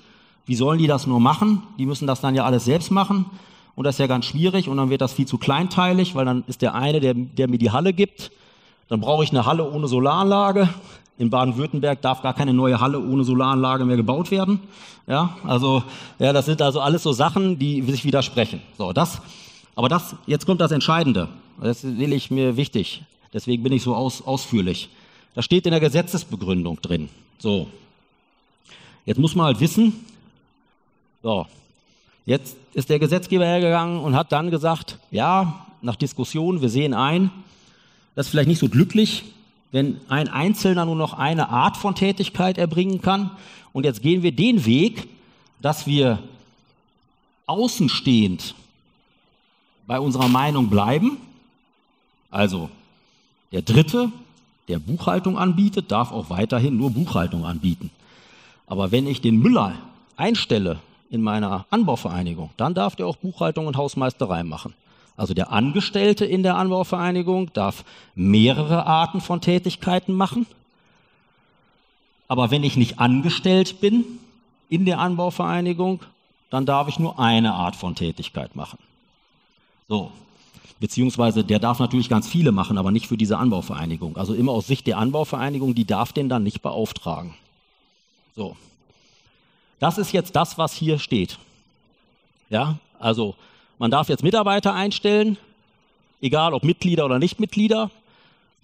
Wie sollen die das nur machen? Die müssen das dann ja alles selbst machen. Und das ist ja ganz schwierig und dann wird das viel zu kleinteilig, weil dann ist der eine, der, der mir die Halle gibt. Dann brauche ich eine Halle ohne Solaranlage. In Baden-Württemberg darf gar keine neue Halle ohne Solaranlage mehr gebaut werden. Ja, also, ja, das sind also alles so Sachen, die sich widersprechen. So, das, aber das, jetzt kommt das Entscheidende. Das will ich mir wichtig. Deswegen bin ich so aus, ausführlich. Das steht in der Gesetzesbegründung drin. So. Jetzt muss man halt wissen, so. Jetzt ist der Gesetzgeber hergegangen und hat dann gesagt, ja, nach Diskussion, wir sehen ein, das ist vielleicht nicht so glücklich, wenn ein Einzelner nur noch eine Art von Tätigkeit erbringen kann. Und jetzt gehen wir den Weg, dass wir außenstehend bei unserer Meinung bleiben. Also der Dritte, der Buchhaltung anbietet, darf auch weiterhin nur Buchhaltung anbieten. Aber wenn ich den Müller einstelle in meiner Anbauvereinigung, dann darf der auch Buchhaltung und Hausmeisterei machen. Also der Angestellte in der Anbauvereinigung darf mehrere Arten von Tätigkeiten machen. Aber wenn ich nicht angestellt bin in der Anbauvereinigung, dann darf ich nur eine Art von Tätigkeit machen. So. Beziehungsweise der darf natürlich ganz viele machen, aber nicht für diese Anbauvereinigung. Also immer aus Sicht der Anbauvereinigung, die darf den dann nicht beauftragen. So. Das ist jetzt das, was hier steht. Ja, also man darf jetzt Mitarbeiter einstellen, egal ob Mitglieder oder Nichtmitglieder.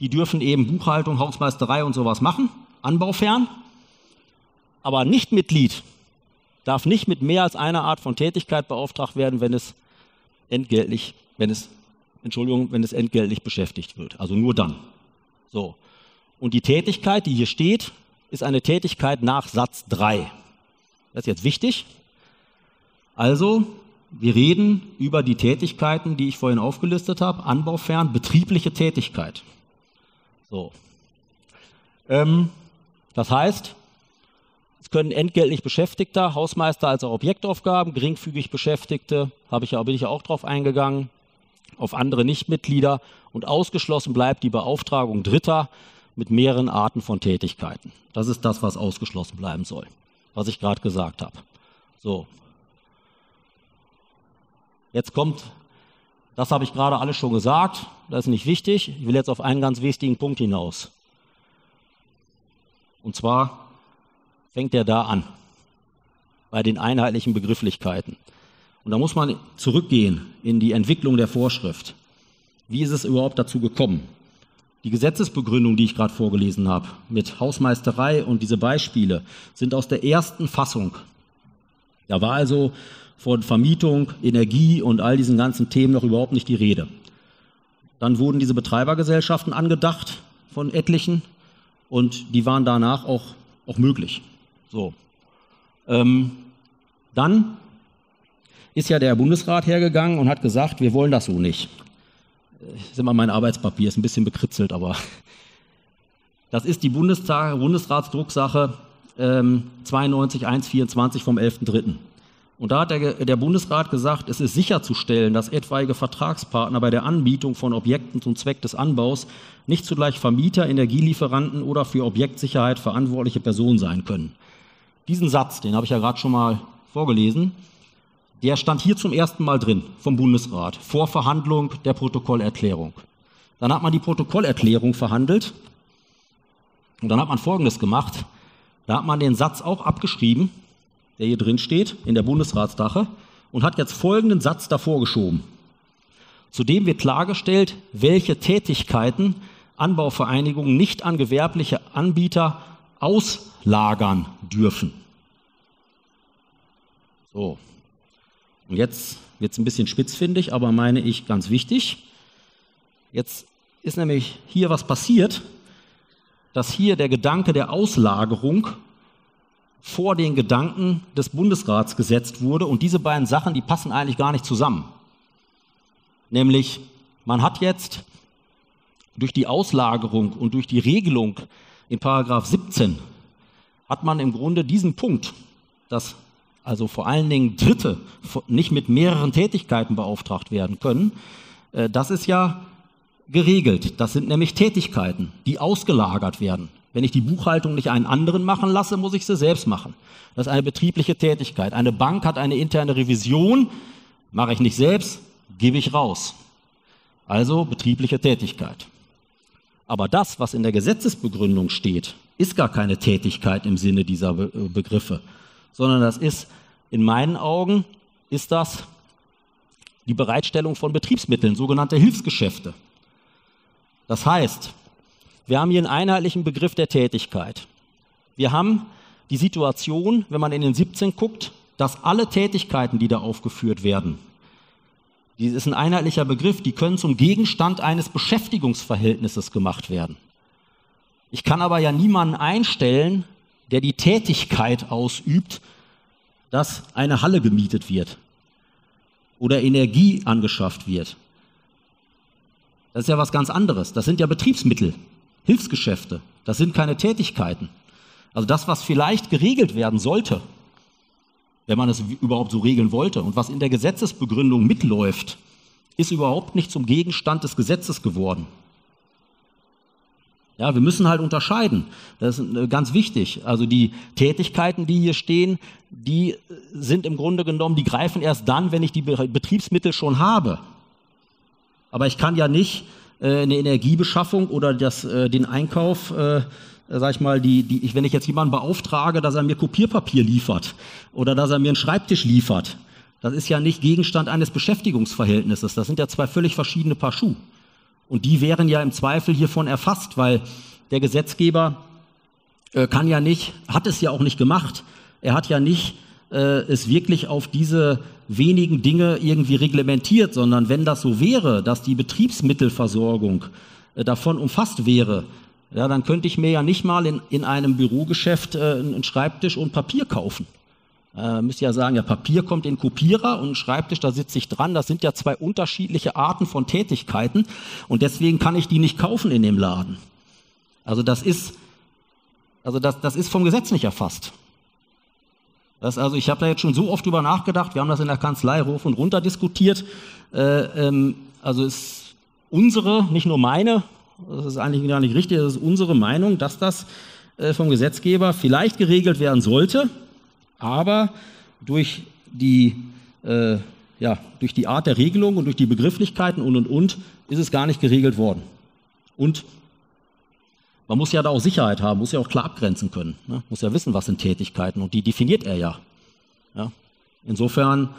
Die dürfen eben Buchhaltung, Hausmeisterei und sowas machen, anbaufern. Aber Nichtmitglied darf nicht mit mehr als einer Art von Tätigkeit beauftragt werden, wenn es entgeltlich, wenn es, Entschuldigung, wenn es entgeltlich beschäftigt wird. Also nur dann. So. Und die Tätigkeit, die hier steht, ist eine Tätigkeit nach Satz 3. Das ist jetzt wichtig. Also, wir reden über die Tätigkeiten, die ich vorhin aufgelistet habe, anbaufern, betriebliche Tätigkeit. So. Ähm, das heißt, können entgeltlich Beschäftigter, Hausmeister als auch Objektaufgaben, geringfügig Beschäftigte, habe ich ja, bin ich ja auch drauf eingegangen, auf andere Nichtmitglieder und ausgeschlossen bleibt die Beauftragung Dritter mit mehreren Arten von Tätigkeiten. Das ist das, was ausgeschlossen bleiben soll, was ich gerade gesagt habe. So. Jetzt kommt, das habe ich gerade alles schon gesagt, das ist nicht wichtig. Ich will jetzt auf einen ganz wichtigen Punkt hinaus. Und zwar fängt er da an, bei den einheitlichen Begrifflichkeiten. Und da muss man zurückgehen in die Entwicklung der Vorschrift. Wie ist es überhaupt dazu gekommen? Die Gesetzesbegründung, die ich gerade vorgelesen habe, mit Hausmeisterei und diese Beispiele, sind aus der ersten Fassung. Da war also von Vermietung, Energie und all diesen ganzen Themen noch überhaupt nicht die Rede. Dann wurden diese Betreibergesellschaften angedacht von etlichen und die waren danach auch, auch möglich. So. Ähm, dann ist ja der Bundesrat hergegangen und hat gesagt, wir wollen das so nicht. Das ist immer mein Arbeitspapier, ist ein bisschen bekritzelt, aber das ist die Bundestag, Bundesratsdrucksache ähm, 92.124 vom 11.3. Und da hat der, der, Bundesrat gesagt, es ist sicherzustellen, dass etwaige Vertragspartner bei der Anbietung von Objekten zum Zweck des Anbaus nicht zugleich Vermieter, Energielieferanten oder für Objektsicherheit verantwortliche Personen sein können. Diesen Satz, den habe ich ja gerade schon mal vorgelesen, der stand hier zum ersten Mal drin vom Bundesrat vor Verhandlung der Protokollerklärung. Dann hat man die Protokollerklärung verhandelt und dann hat man Folgendes gemacht. Da hat man den Satz auch abgeschrieben der hier drin steht, in der Bundesratsdache, und hat jetzt folgenden Satz davor geschoben. Zudem wird klargestellt, welche Tätigkeiten Anbauvereinigungen nicht an gewerbliche Anbieter auslagern dürfen. So. Und jetzt wird es ein bisschen spitzfindig, aber meine ich ganz wichtig. Jetzt ist nämlich hier was passiert, dass hier der Gedanke der Auslagerung vor den Gedanken des Bundesrats gesetzt wurde. Und diese beiden Sachen, die passen eigentlich gar nicht zusammen. Nämlich, man hat jetzt durch die Auslagerung und durch die Regelung in Paragraph 17 hat man im Grunde diesen Punkt, dass also vor allen Dingen Dritte nicht mit mehreren Tätigkeiten beauftragt werden können, äh, das ist ja geregelt. Das sind nämlich Tätigkeiten, die ausgelagert werden. Wenn ich die Buchhaltung nicht einen anderen machen lasse, muss ich sie selbst machen. Das ist eine betriebliche Tätigkeit. Eine Bank hat eine interne Revision, mache ich nicht selbst, gebe ich raus. Also betriebliche Tätigkeit. Aber das, was in der Gesetzesbegründung steht, ist gar keine Tätigkeit im Sinne dieser äh, Begriffe, sondern das ist in meinen Augen ist das die Bereitstellung von Betriebsmitteln, sogenannte Hilfsgeschäfte. Das heißt, wir haben hier einen einheitlichen Begriff der Tätigkeit. Wir haben die Situation, wenn man in den 17 guckt, dass alle Tätigkeiten, die da aufgeführt werden, das ist ein einheitlicher Begriff, die können zum Gegenstand eines Beschäftigungsverhältnisses gemacht werden. Ich kann aber ja niemanden einstellen, der die Tätigkeit ausübt, dass eine Halle gemietet wird oder Energie angeschafft wird. Das ist ja was ganz anderes. Das sind ja Betriebsmittel. Hilfsgeschäfte. Das sind keine Tätigkeiten. Also das, was vielleicht geregelt werden sollte, wenn man es überhaupt so regeln wollte und was in der Gesetzesbegründung mitläuft, ist überhaupt nicht zum Gegenstand des Gesetzes geworden. Ja, wir müssen halt unterscheiden. Das ist äh, ganz wichtig. Also die Tätigkeiten, die hier stehen, die sind im Grunde genommen, die greifen erst dann, wenn ich die Betriebsmittel schon habe. Aber ich kann ja nicht äh, eine Energiebeschaffung oder das, äh, den Einkauf, äh, sag ich mal, die, die, wenn ich jetzt jemanden beauftrage, dass er mir Kopierpapier liefert oder dass er mir einen Schreibtisch liefert, das ist ja nicht Gegenstand eines Beschäftigungsverhältnisses. Das sind ja zwei völlig verschiedene Paar Schuh. Und die wären ja im Zweifel hiervon erfasst, weil der Gesetzgeber äh, kann ja nicht, hat es ja auch nicht gemacht. Er hat ja nicht äh, es wirklich auf diese wenigen Dinge irgendwie reglementiert, sondern wenn das so wäre, dass die Betriebsmittelversorgung äh, davon umfasst wäre, ja, dann könnte ich mir ja nicht mal in, in einem Bürogeschäft äh, einen Schreibtisch und Papier kaufen. Äh, müsst ja sagen, ja, Papier kommt in Kopierer und ein Schreibtisch, da sitze ich dran. Das sind ja zwei unterschiedliche Arten von Tätigkeiten und deswegen kann ich die nicht kaufen in dem Laden. Also das ist, also das, das ist vom Gesetz nicht erfasst. Das also, ich habe da jetzt schon so oft drüber nachgedacht. Wir haben das in der Kanzlei hoch und runter diskutiert. Äh, ähm, also ist unsere, nicht nur meine, das ist eigentlich gar nicht richtig, das ist unsere Meinung, dass das äh, vom Gesetzgeber vielleicht geregelt werden sollte, aber durch die, äh, ja, durch die Art der Regelung und durch die Begrifflichkeiten und und und ist es gar nicht geregelt worden. Und man muss ja da auch Sicherheit haben, muss ja auch klar abgrenzen können, ne? muss ja wissen, was sind Tätigkeiten und die definiert er ja. ja. Insofern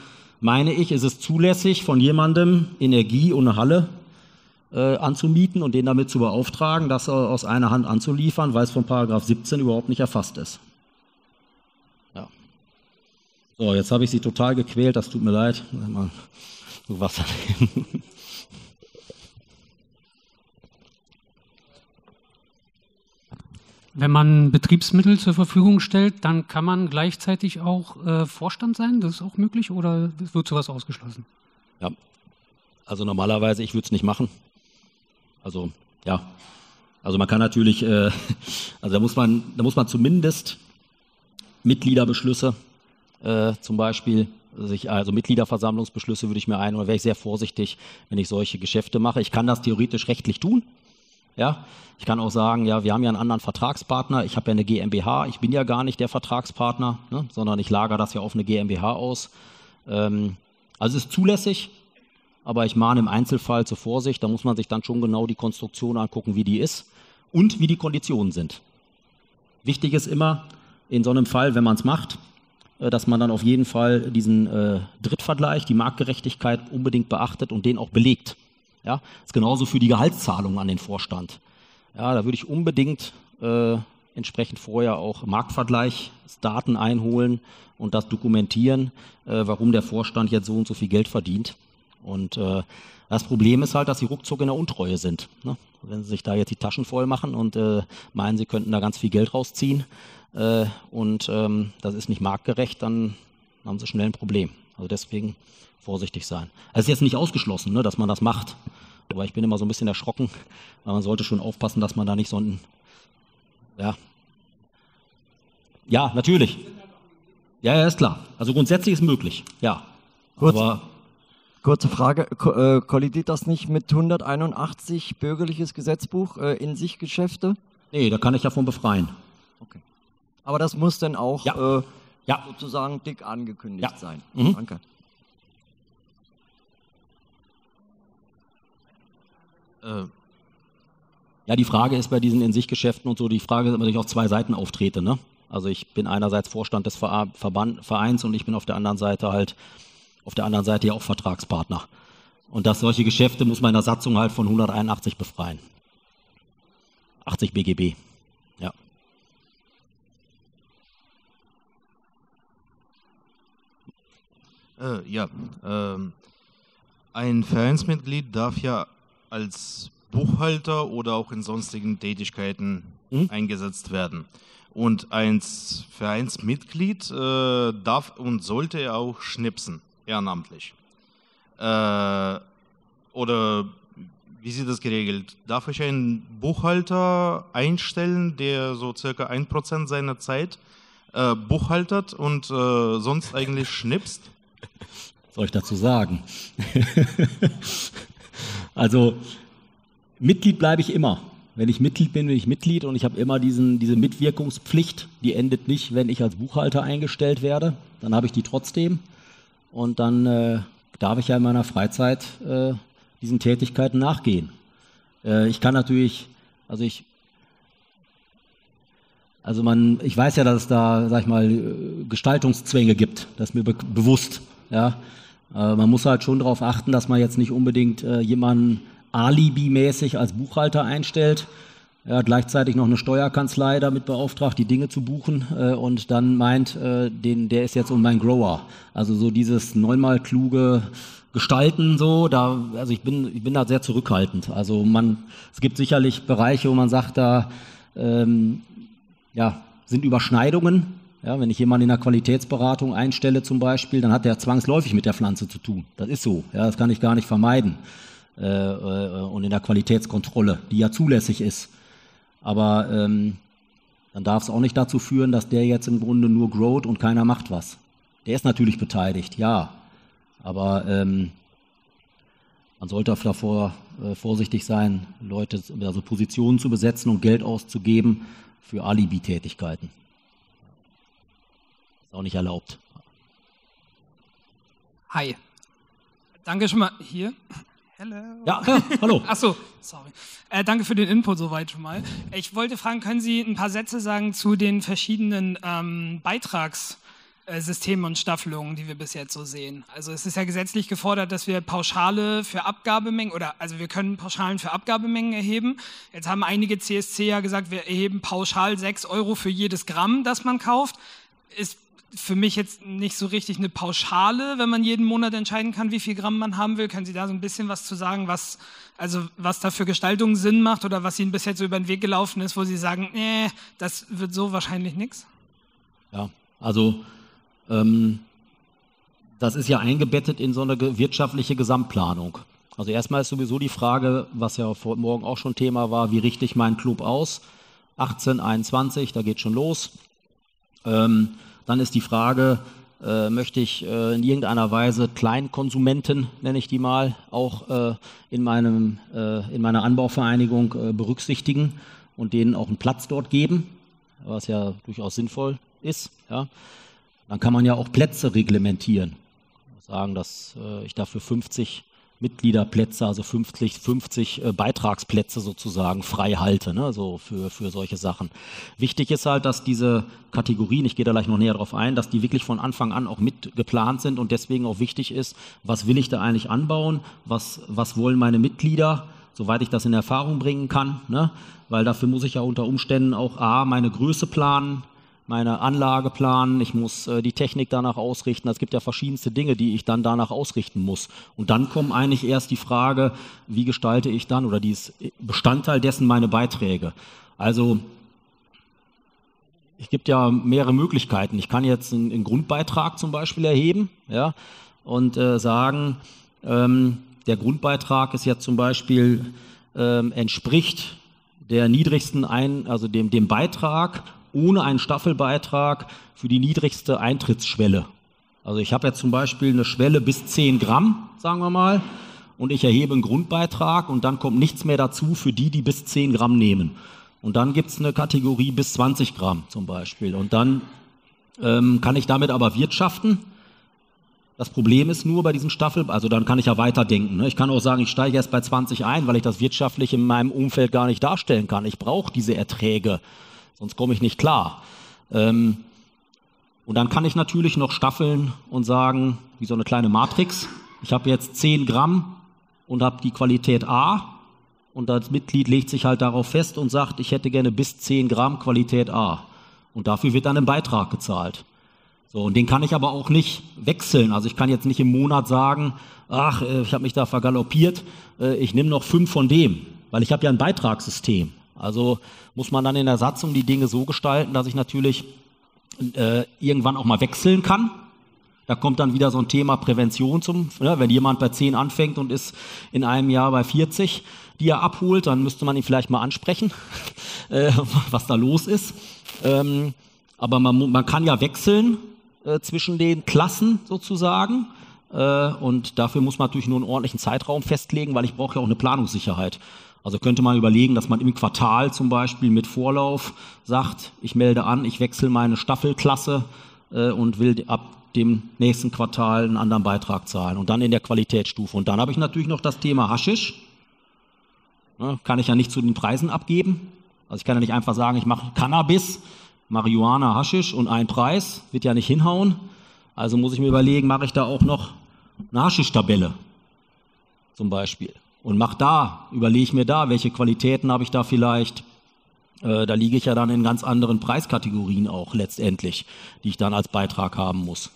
meine ich, ist es zulässig, von jemandem Energie und eine Halle äh, anzumieten und den damit zu beauftragen, das aus einer Hand anzuliefern, weil es von Paragraph 17 überhaupt nicht erfasst ist. Ja. So, jetzt habe ich Sie total gequält, das tut mir leid. Mal Wasser nehmen. Wenn man Betriebsmittel zur Verfügung stellt, dann kann man gleichzeitig auch äh, Vorstand sein? Das ist auch möglich oder wird sowas ausgeschlossen? Ja, also normalerweise, ich würde es nicht machen. Also ja, also man kann natürlich, äh, also da muss man, da muss man zumindest Mitgliederbeschlüsse äh, zum Beispiel, sich, also Mitgliederversammlungsbeschlüsse würde ich mir ein, oder wäre ich sehr vorsichtig, wenn ich solche Geschäfte mache. Ich kann das theoretisch rechtlich tun. Ja, ich kann auch sagen, ja, wir haben ja einen anderen Vertragspartner. Ich habe ja eine GmbH. Ich bin ja gar nicht der Vertragspartner, ne, sondern ich lagere das ja auf eine GmbH aus. Ähm, also es ist zulässig, aber ich mahne im Einzelfall zur Vorsicht. Da muss man sich dann schon genau die Konstruktion angucken, wie die ist und wie die Konditionen sind. Wichtig ist immer in so einem Fall, wenn man es macht, äh, dass man dann auf jeden Fall diesen äh, Drittvergleich, die Marktgerechtigkeit unbedingt beachtet und den auch belegt. Ja, das ist genauso für die Gehaltszahlung an den Vorstand. Ja, da würde ich unbedingt äh, entsprechend vorher auch Marktvergleichsdaten einholen und das dokumentieren, äh, warum der Vorstand jetzt so und so viel Geld verdient. Und äh, das Problem ist halt, dass sie ruckzuck in der Untreue sind. Ne? Wenn sie sich da jetzt die Taschen voll machen und äh, meinen, sie könnten da ganz viel Geld rausziehen äh, und ähm, das ist nicht marktgerecht, dann haben sie schnell ein Problem. Also deswegen vorsichtig sein. Es ist jetzt nicht ausgeschlossen, ne, dass man das macht. Aber ich bin immer so ein bisschen erschrocken, weil man sollte schon aufpassen, dass man da nicht so ein, ja, ja, natürlich. Ja, ja, ist klar. Also grundsätzlich ist möglich, ja. Kurz, Aber kurze Frage, äh, kollidiert das nicht mit 181 bürgerliches Gesetzbuch äh, in sich Geschäfte? Nee, da kann ich ja von befreien. Okay. Aber das muss dann auch ja. Äh, ja. sozusagen dick angekündigt sein. Mhm. Danke. Äh, ja, die Frage ist bei diesen In-sich-Geschäften und so, die Frage ist dass ich auf zwei Seiten auftrete. Ne? Also ich bin einerseits Vorstand des Verband, Vereins und ich bin auf der anderen Seite halt, auf der anderen Seite ja auch Vertragspartner. Und dass solche Geschäfte muss man in der Satzung halt von 181 befreien. 80 BGB. Ja. Äh, ja, ähm, ein Vereinsmitglied darf ja als Buchhalter oder auch in sonstigen Tätigkeiten mhm. eingesetzt werden. Und ein Vereinsmitglied äh, darf und sollte er auch schnipsen, ehrenamtlich. Äh, oder wie sieht das geregelt? Darf ich einen Buchhalter einstellen, der so circa 1% seiner Zeit äh, buchhaltert und äh, sonst eigentlich schnipst? Was soll ich dazu sagen? Also Mitglied bleibe ich immer. Wenn ich Mitglied bin, bin ich Mitglied und ich habe immer diesen, diese Mitwirkungspflicht. Die endet nicht, wenn ich als Buchhalter eingestellt werde. Dann habe ich die trotzdem. Und dann äh, darf ich ja in meiner Freizeit äh, diesen Tätigkeiten nachgehen. Äh, ich kann natürlich, also ich, also man, ich weiß ja, dass es da, sag ich mal, Gestaltungszwänge gibt. Das ist mir be bewusst. Ja, äh, man muss halt schon darauf achten, dass man jetzt nicht unbedingt äh, jemanden alibimäßig als Buchhalter einstellt. Er hat gleichzeitig noch eine Steuerkanzlei damit beauftragt, die Dinge zu buchen äh, und dann meint, äh, den, der ist jetzt um mein Grower. Also so dieses neunmal kluge Gestalten so, da, also ich bin, ich bin da sehr zurückhaltend. Also man, es gibt sicherlich Bereiche, wo man sagt, da ähm, ja, sind Überschneidungen, ja, wenn ich jemanden in der Qualitätsberatung einstelle zum Beispiel, dann hat der zwangsläufig mit der Pflanze zu tun. Das ist so. Ja, das kann ich gar nicht vermeiden. Äh, äh, und in der Qualitätskontrolle, die ja zulässig ist. Aber ähm, dann darf es auch nicht dazu führen, dass der jetzt im Grunde nur growt und keiner macht was. Der ist natürlich beteiligt, ja. Aber ähm, man sollte davor äh, vorsichtig sein, Leute, also Positionen zu besetzen und Geld auszugeben für Alibi-Tätigkeiten. Ist auch nicht erlaubt. Hi. Danke schon mal. Hier. Hello. Ja, ja hallo. Achso, sorry. Äh, danke für den Input soweit schon mal. Ich wollte fragen, können Sie ein paar Sätze sagen zu den verschiedenen ähm, Beitragssystemen und Staffelungen, die wir bis jetzt so sehen? Also es ist ja gesetzlich gefordert, dass wir Pauschale für Abgabemengen oder also wir können Pauschalen für Abgabemengen erheben. Jetzt haben einige CSC ja gesagt, wir erheben pauschal 6 Euro für jedes Gramm, das man kauft. Ist für mich jetzt nicht so richtig eine Pauschale, wenn man jeden Monat entscheiden kann, wie viel Gramm man haben will. Können Sie da so ein bisschen was zu sagen, was, also was da für Gestaltung Sinn macht oder was Ihnen bis jetzt so über den Weg gelaufen ist, wo Sie sagen, nee, das wird so wahrscheinlich nichts? Ja, also ähm, das ist ja eingebettet in so eine wirtschaftliche Gesamtplanung. Also erstmal ist sowieso die Frage, was ja vor morgen auch schon Thema war, wie richte ich meinen Club aus? 18, 21, da geht schon los. Ähm, dann ist die Frage, äh, möchte ich äh, in irgendeiner Weise Kleinkonsumenten, nenne ich die mal, auch äh, in, meinem, äh, in meiner Anbauvereinigung äh, berücksichtigen und denen auch einen Platz dort geben, was ja durchaus sinnvoll ist. Ja. Dann kann man ja auch Plätze reglementieren. Sagen, dass äh, ich dafür 50 Mitgliederplätze, also 50, 50 äh, Beitragsplätze sozusagen frei halte, ne, so für, für solche Sachen. Wichtig ist halt, dass diese Kategorien, ich gehe da gleich noch näher drauf ein, dass die wirklich von Anfang an auch mit geplant sind und deswegen auch wichtig ist, was will ich da eigentlich anbauen, was, was wollen meine Mitglieder, soweit ich das in Erfahrung bringen kann, ne? weil dafür muss ich ja unter Umständen auch A, meine Größe planen, meine Anlage planen, ich muss äh, die Technik danach ausrichten. Es gibt ja verschiedenste Dinge, die ich dann danach ausrichten muss. Und dann kommt eigentlich erst die Frage, wie gestalte ich dann, oder die Bestandteil dessen meine Beiträge. Also es gibt ja mehrere Möglichkeiten. Ich kann jetzt einen, einen Grundbeitrag zum Beispiel erheben ja, und äh, sagen, ähm, der Grundbeitrag ist jetzt zum Beispiel ähm, entspricht der niedrigsten ein, also dem, dem Beitrag ohne einen Staffelbeitrag für die niedrigste Eintrittsschwelle. Also ich habe jetzt zum Beispiel eine Schwelle bis 10 Gramm, sagen wir mal, und ich erhebe einen Grundbeitrag und dann kommt nichts mehr dazu für die, die bis 10 Gramm nehmen. Und dann gibt es eine Kategorie bis 20 Gramm zum Beispiel. Und dann ähm, kann ich damit aber wirtschaften. Das Problem ist nur bei diesem Staffel, also dann kann ich ja weiterdenken. Ne? Ich kann auch sagen, ich steige erst bei 20 ein, weil ich das wirtschaftlich in meinem Umfeld gar nicht darstellen kann. Ich brauche diese Erträge sonst komme ich nicht klar. Ähm, und dann kann ich natürlich noch staffeln und sagen, wie so eine kleine Matrix, ich habe jetzt 10 Gramm und habe die Qualität A und das Mitglied legt sich halt darauf fest und sagt, ich hätte gerne bis 10 Gramm Qualität A. Und dafür wird dann ein Beitrag gezahlt. So, und den kann ich aber auch nicht wechseln. Also ich kann jetzt nicht im Monat sagen, ach, äh, ich habe mich da vergaloppiert, äh, ich nehme noch fünf von dem, weil ich habe ja ein Beitragssystem. Also muss man dann in der Satzung die Dinge so gestalten, dass ich natürlich äh, irgendwann auch mal wechseln kann. Da kommt dann wieder so ein Thema Prävention zum, ne, wenn jemand bei 10 anfängt und ist in einem Jahr bei 40, die er abholt, dann müsste man ihn vielleicht mal ansprechen, äh, was da los ist. Ähm, aber man, man kann ja wechseln äh, zwischen den Klassen sozusagen. Äh, und dafür muss man natürlich nur einen ordentlichen Zeitraum festlegen, weil ich brauche ja auch eine Planungssicherheit. Also könnte man überlegen, dass man im Quartal zum Beispiel mit Vorlauf sagt, ich melde an, ich wechsle meine Staffelklasse äh, und will ab dem nächsten Quartal einen anderen Beitrag zahlen und dann in der Qualitätsstufe. Und dann habe ich natürlich noch das Thema Haschisch. Ne, kann ich ja nicht zu den Preisen abgeben. Also ich kann ja nicht einfach sagen, ich mache Cannabis, Marihuana, Haschisch und ein Preis, wird ja nicht hinhauen. Also muss ich mir überlegen, mache ich da auch noch eine Haschisch-Tabelle zum Beispiel und mach da, überlege mir da, welche Qualitäten habe ich da vielleicht. Äh, da liege ich ja dann in ganz anderen Preiskategorien auch letztendlich, die ich dann als Beitrag haben muss.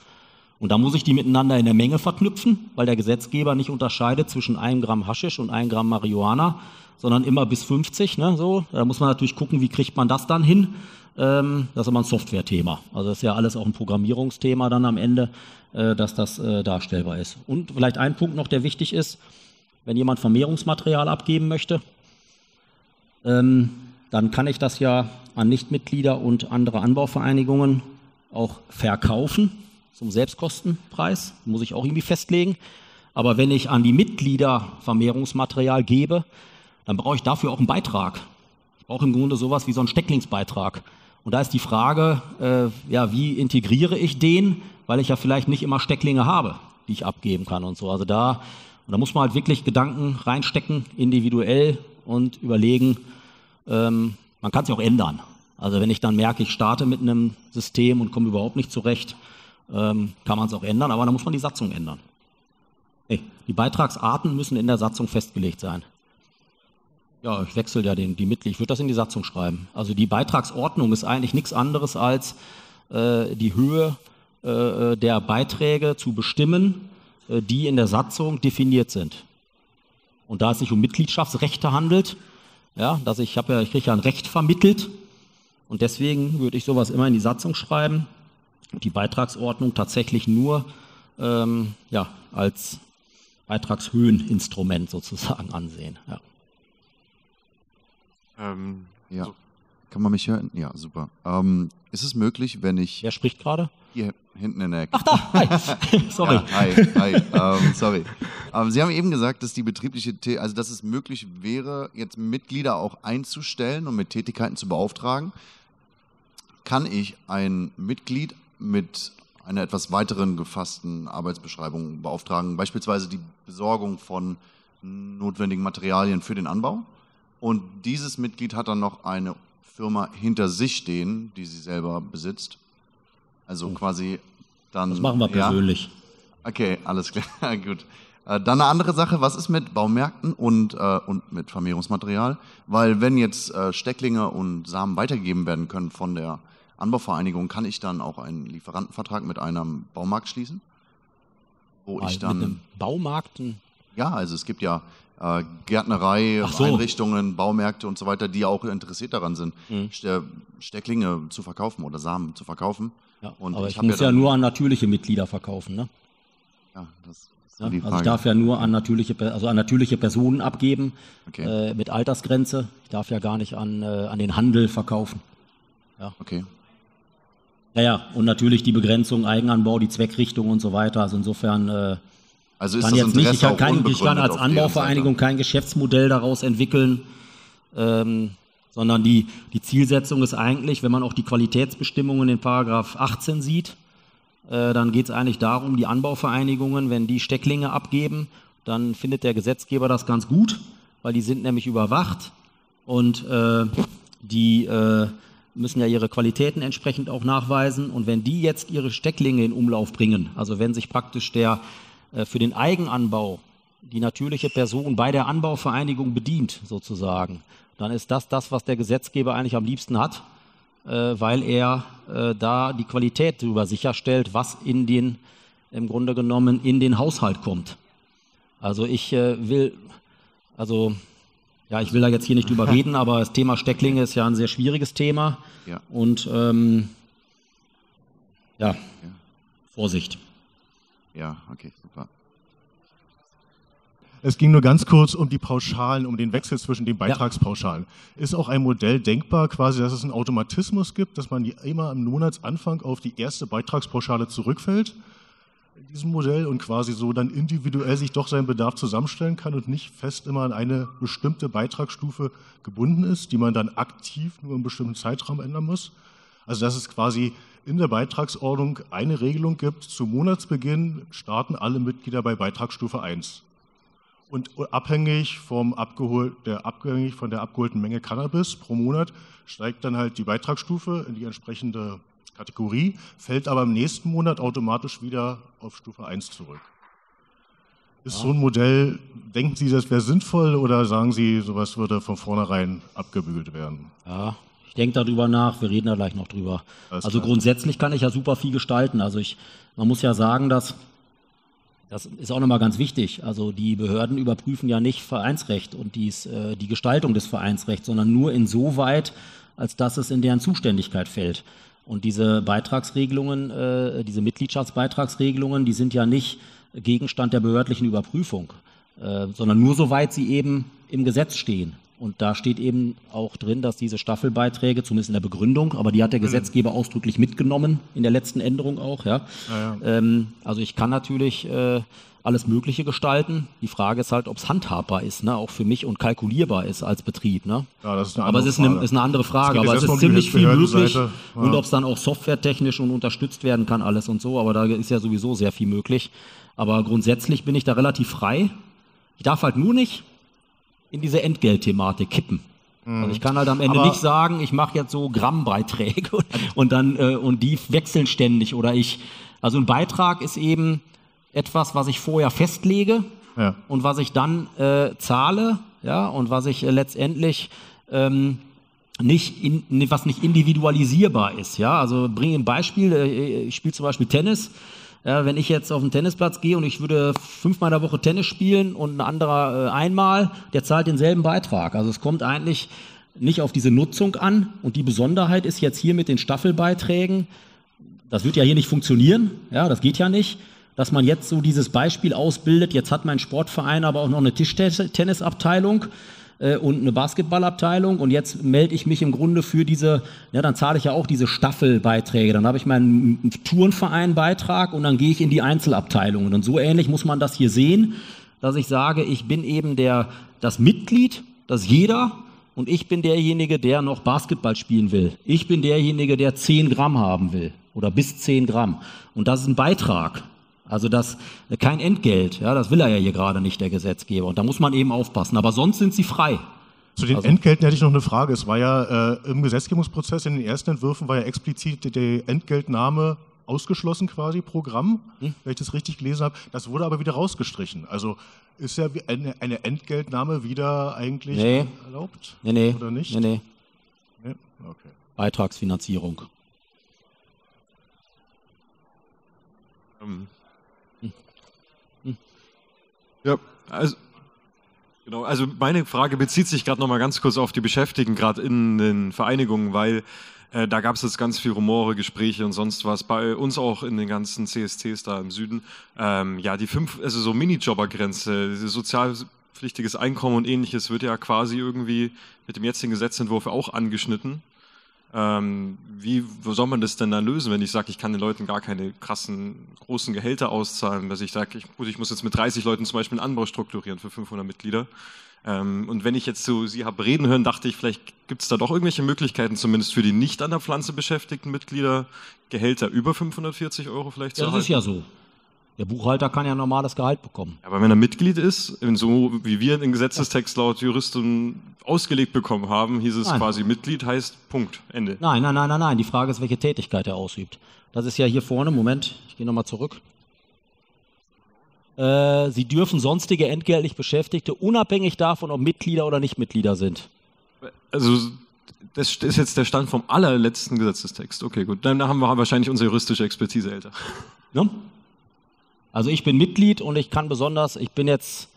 Und da muss ich die miteinander in der Menge verknüpfen, weil der Gesetzgeber nicht unterscheidet zwischen einem Gramm Haschisch und einem Gramm Marihuana, sondern immer bis 50. Ne, so. Da muss man natürlich gucken, wie kriegt man das dann hin. Ähm, das ist immer ein Software-Thema. Also das ist ja alles auch ein Programmierungsthema dann am Ende, äh, dass das äh, darstellbar ist. Und vielleicht ein Punkt noch, der wichtig ist, wenn jemand Vermehrungsmaterial abgeben möchte, ähm, dann kann ich das ja an Nichtmitglieder und andere Anbauvereinigungen auch verkaufen zum Selbstkostenpreis, muss ich auch irgendwie festlegen. Aber wenn ich an die Mitglieder Vermehrungsmaterial gebe, dann brauche ich dafür auch einen Beitrag. Ich brauche im Grunde sowas wie so einen Stecklingsbeitrag. Und da ist die Frage, äh, ja, wie integriere ich den, weil ich ja vielleicht nicht immer Stecklinge habe, die ich abgeben kann und so. Also da, und da muss man halt wirklich Gedanken reinstecken, individuell und überlegen, ähm, man kann es ja auch ändern. Also wenn ich dann merke, ich starte mit einem System und komme überhaupt nicht zurecht, ähm, kann man es auch ändern, aber da muss man die Satzung ändern. Nee, die Beitragsarten müssen in der Satzung festgelegt sein. Ja, ich wechsle ja den, die Mitglieder. Ich würde das in die Satzung schreiben. Also die Beitragsordnung ist eigentlich nichts anderes als äh, die Höhe äh, der Beiträge zu bestimmen, äh, die in der Satzung definiert sind. Und da es sich um Mitgliedschaftsrechte handelt, ja, dass ich habe ja, ich kriege ja ein Recht vermittelt und deswegen würde ich sowas immer in die Satzung schreiben, die Beitragsordnung tatsächlich nur ähm, ja, als Beitragshöheninstrument sozusagen ansehen. Ja. Ähm, ja. So. Kann man mich hören? Ja, super. Ähm, ist es möglich, wenn ich. Wer spricht gerade? Hier hinten in der Ecke. Ach da, hi. sorry. Ja, hi, hi. Ähm, sorry. Ähm, Sie haben eben gesagt, dass die betriebliche, also dass es möglich wäre, jetzt Mitglieder auch einzustellen und mit Tätigkeiten zu beauftragen. Kann ich ein Mitglied mit einer etwas weiteren gefassten Arbeitsbeschreibung beauftragen, beispielsweise die Besorgung von notwendigen Materialien für den Anbau? Und dieses Mitglied hat dann noch eine Firma hinter sich stehen, die sie selber besitzt. Also oh. quasi dann. Das machen wir persönlich. Ja? Okay, alles klar, gut. Äh, dann eine andere Sache, was ist mit Baumärkten und, äh, und mit Vermehrungsmaterial? Weil wenn jetzt äh, Stecklinge und Samen weitergegeben werden können von der Anbauvereinigung, kann ich dann auch einen Lieferantenvertrag mit einem Baumarkt schließen? Wo Mal ich dann. Mit einem Baumarkten? Ja, also es gibt ja äh, Gärtnerei, so. Einrichtungen, Baumärkte und so weiter, die auch interessiert daran sind, mhm. Stecklinge zu verkaufen oder Samen zu verkaufen. Ja, und aber ich, ich muss ja, ja, nur an natürliche Mitglieder verkaufen, ne? Ja, das ist ja. Also ich darf ja nur an natürliche, also an natürliche Personen abgeben okay. äh, mit Altersgrenze. Ich darf ja gar nicht an, äh, an den Handel verkaufen. Ja. Okay. Ja, ja, und natürlich die Begrenzung Eigenanbau, die Zweckrichtung und so weiter. Also insofern äh, also ist kann das jetzt Interesse nicht, ich kann, kein, ich kann als Anbauvereinigung kein Geschäftsmodell daraus entwickeln, ähm, sondern die, die Zielsetzung ist eigentlich, wenn man auch die Qualitätsbestimmungen in Paragraph 18 sieht, äh, dann geht es eigentlich darum, die Anbauvereinigungen, wenn die Stecklinge abgeben, dann findet der Gesetzgeber das ganz gut, weil die sind nämlich überwacht und äh, die äh, müssen ja ihre Qualitäten entsprechend auch nachweisen. Und wenn die jetzt ihre Stecklinge in Umlauf bringen, also wenn sich praktisch der für den Eigenanbau die natürliche Person bei der Anbauvereinigung bedient, sozusagen, dann ist das das, was der Gesetzgeber eigentlich am liebsten hat, äh, weil er äh, da die Qualität darüber sicherstellt, was in den, im Grunde genommen in den Haushalt kommt. Also ich will, also ja, ich will da jetzt hier nicht drüber reden, aber das Thema Stecklinge ist ja ein sehr schwieriges Thema. Ja. Und ähm, ja, ja, Vorsicht. Ja, okay. Es ging nur ganz kurz um die Pauschalen, um den Wechsel zwischen den Beitragspauschalen. Ja. Ist auch ein Modell denkbar, quasi, dass es einen Automatismus gibt, dass man immer am Monatsanfang auf die erste Beitragspauschale zurückfällt in diesem Modell und quasi so dann individuell sich doch seinen Bedarf zusammenstellen kann und nicht fest immer an eine bestimmte Beitragsstufe gebunden ist, die man dann aktiv nur im bestimmten Zeitraum ändern muss? Also dass es quasi in der Beitragsordnung eine Regelung gibt, zu Monatsbeginn starten alle Mitglieder bei Beitragsstufe 1. Und abhängig, vom abgehol der, abhängig von der abgeholten Menge Cannabis pro Monat steigt dann halt die Beitragsstufe in die entsprechende Kategorie, fällt aber im nächsten Monat automatisch wieder auf Stufe 1 zurück. Ist ja. so ein Modell, denken Sie, das wäre sinnvoll oder sagen Sie, sowas würde von vornherein abgebügelt werden? Ja, ich denke darüber nach, wir reden da gleich noch drüber. Alles also klar. grundsätzlich kann ich ja super viel gestalten. Also ich, man muss ja sagen, dass das ist auch nochmal ganz wichtig. Also die Behörden überprüfen ja nicht Vereinsrecht und dies, äh, die Gestaltung des Vereinsrechts, sondern nur insoweit, als dass es in deren Zuständigkeit fällt. Und diese Beitragsregelungen, äh, diese Mitgliedschaftsbeitragsregelungen, die sind ja nicht Gegenstand der behördlichen Überprüfung, äh, sondern nur soweit sie eben im Gesetz stehen. Und da steht eben auch drin, dass diese Staffelbeiträge, zumindest in der Begründung, aber die hat der Gesetzgeber ausdrücklich mitgenommen, in der letzten Änderung auch. Ja. Ja, Ähm, also ich kann natürlich äh, alles Mögliche gestalten. Die Frage ist halt, ob es handhabbar ist, ne? auch für mich und kalkulierbar ist als Betrieb. Ne? Ja, das ist eine aber es andere ist eine, ist eine andere Frage. Aber es ist um ziemlich viel möglich. Ja. und ob es dann auch softwaretechnisch und unterstützt werden kann, alles und so. Aber da ist ja sowieso sehr viel möglich. Aber grundsätzlich bin ich da relativ frei. Ich darf halt nur nicht in diese Entgeltthematik kippen. Also ich kann halt am Ende Aber- nicht sagen, ich mache jetzt so Grammbeiträge und, und dann äh, und die wechseln ständig oder ich. Also ein Beitrag ist eben etwas, was ich vorher festlege Ja. und was ich dann äh, zahle, ja, und was ich äh, letztendlich ähm, nicht in, was nicht individualisierbar ist, ja. Also bringe ein Beispiel, äh, ich spiele zum Beispiel Tennis. Ja, wenn ich jetzt auf den Tennisplatz gehe und ich würde fünfmal in der Woche Tennis spielen und ein anderer äh, einmal, der zahlt denselben Beitrag. Also es kommt eigentlich nicht auf diese Nutzung an. Und die Besonderheit ist jetzt hier mit den Staffelbeiträgen, das wird ja hier nicht funktionieren, ja, das geht ja nicht, dass man jetzt so dieses Beispiel ausbildet, jetzt hat mein Sportverein aber auch noch eine Tischtennisabteilung äh, und eine Basketballabteilung und jetzt melde ich mich im Grunde für diese, ja, dann zahle ich ja auch diese Staffelbeiträge, dann habe ich meinen Turnverein-Beitrag und dann gehe ich in die Einzelabteilungen und so ähnlich muss man das hier sehen, dass ich sage, ich bin eben der, das Mitglied, das jeder und ich bin derjenige, der noch Basketball spielen will. Ich bin derjenige, der 10 Gramm haben will oder bis 10 Gramm. Und das ist ein Beitrag. Also das kein Entgelt. Ja, das will er ja hier gerade nicht, der Gesetzgeber. Und da muss man eben aufpassen. Aber sonst sind sie frei. Zu den Also- Entgelten hätte ich noch eine Frage. Es war ja äh, im Gesetzgebungsprozess in den ersten Entwürfen war ja explizit die Entgeltnahme ausgeschlossen quasi Programm, Hm? wenn ich das richtig gelesen habe. Das wurde aber wieder rausgestrichen. Also ist ja eine, eine Entgeltnahme wieder eigentlich Nee. erlaubt? Nee, nee. Oder nicht? Nee, nee. Nee? Okay. Beitragsfinanzierung. Ähm. Ja, also genau, also meine Frage bezieht sich gerade noch mal ganz kurz auf die Beschäftigten gerade in den Vereinigungen, weil äh, da gab es jetzt ganz viel Rumore, Gespräche und sonst was. Bei uns auch in den ganzen CSTs da im Süden. Ähm, ja, die fünf, also so Minijobbergrenze, dieses sozialpflichtiges Einkommen und ähnliches wird ja quasi irgendwie mit dem jetzigen Gesetzentwurf auch angeschnitten. Ähm, wie wo soll man das denn dann lösen, wenn ich sage, ich kann den Leuten gar keine krassen, großen Gehälter auszahlen, dass ich sage, ich, gut, ich muss jetzt mit 30 Leuten zum Beispiel einen Anbau strukturieren für 500 Mitglieder. Ähm, und wenn ich jetzt so Sie habe reden hören, dachte ich, vielleicht gibt es da doch irgendwelche Möglichkeiten, zumindest für die nicht an der Pflanze beschäftigten Mitglieder, Gehälter über 540 Euro vielleicht Ja, zu das ist erhalten. ja so. Der Buchhalter kann ja normales Gehalt bekommen. Aber wenn er Mitglied ist, so wie wir den Gesetzestext laut Juristen ausgelegt bekommen haben, hieß es Nein. quasi Mitglied heißt Punkt, Ende. Nein, nein, nein, nein, nein. Die Frage ist, welche Tätigkeit er ausübt. Das ist ja hier vorne. Moment, ich gehe nochmal zurück. Äh, Sie dürfen sonstige entgeltlich Beschäftigte unabhängig davon, ob Mitglieder oder Nichtmitglieder sind. Also das ist jetzt der Stand vom allerletzten Gesetzestext. Okay, gut. Dann haben wir wahrscheinlich unsere juristische Expertise älter. Ne? Also ich bin Mitglied und ich kann besonders, ich bin jetzt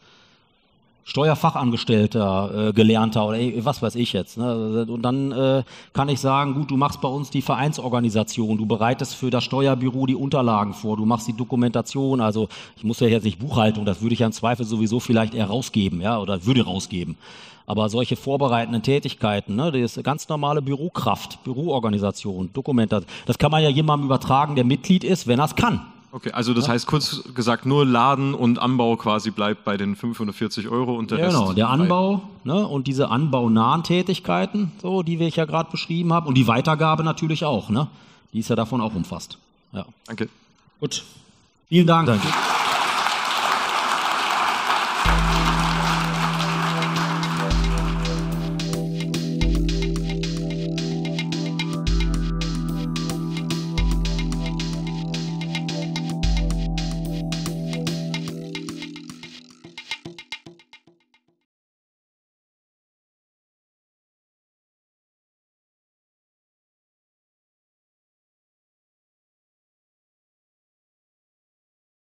Steuerfachangestellter, äh, Gelernter oder eh, was weiß ich jetzt. Ne? Und dann äh, kann ich sagen, gut, du machst bei uns die Vereinsorganisation, du bereitest für das Steuerbüro die Unterlagen vor, du machst die Dokumentation, also ich muss ja jetzt nicht Buchhaltung, das würde ich ja im Zweifel sowieso vielleicht eher rausgeben, ja, oder würde rausgeben. Aber solche vorbereitenden Tätigkeiten, ne, das ist ganz normale Bürokraft, Büroorganisation, Dokumentation, das kann man ja jemandem übertragen, der Mitglied ist, wenn er es kann. Okay, also das heißt kurz gesagt, nur Laden und Anbau quasi bleibt bei den 540 Euro und der Ja, Rest. genau, der. Anbau ne, und diese anbaunahen Tätigkeiten, so, die wir ja gerade beschrieben haben, und die Weitergabe natürlich auch, ne? Die ist ja davon auch umfasst. Ja. Danke. Gut. Vielen Dank. Danke.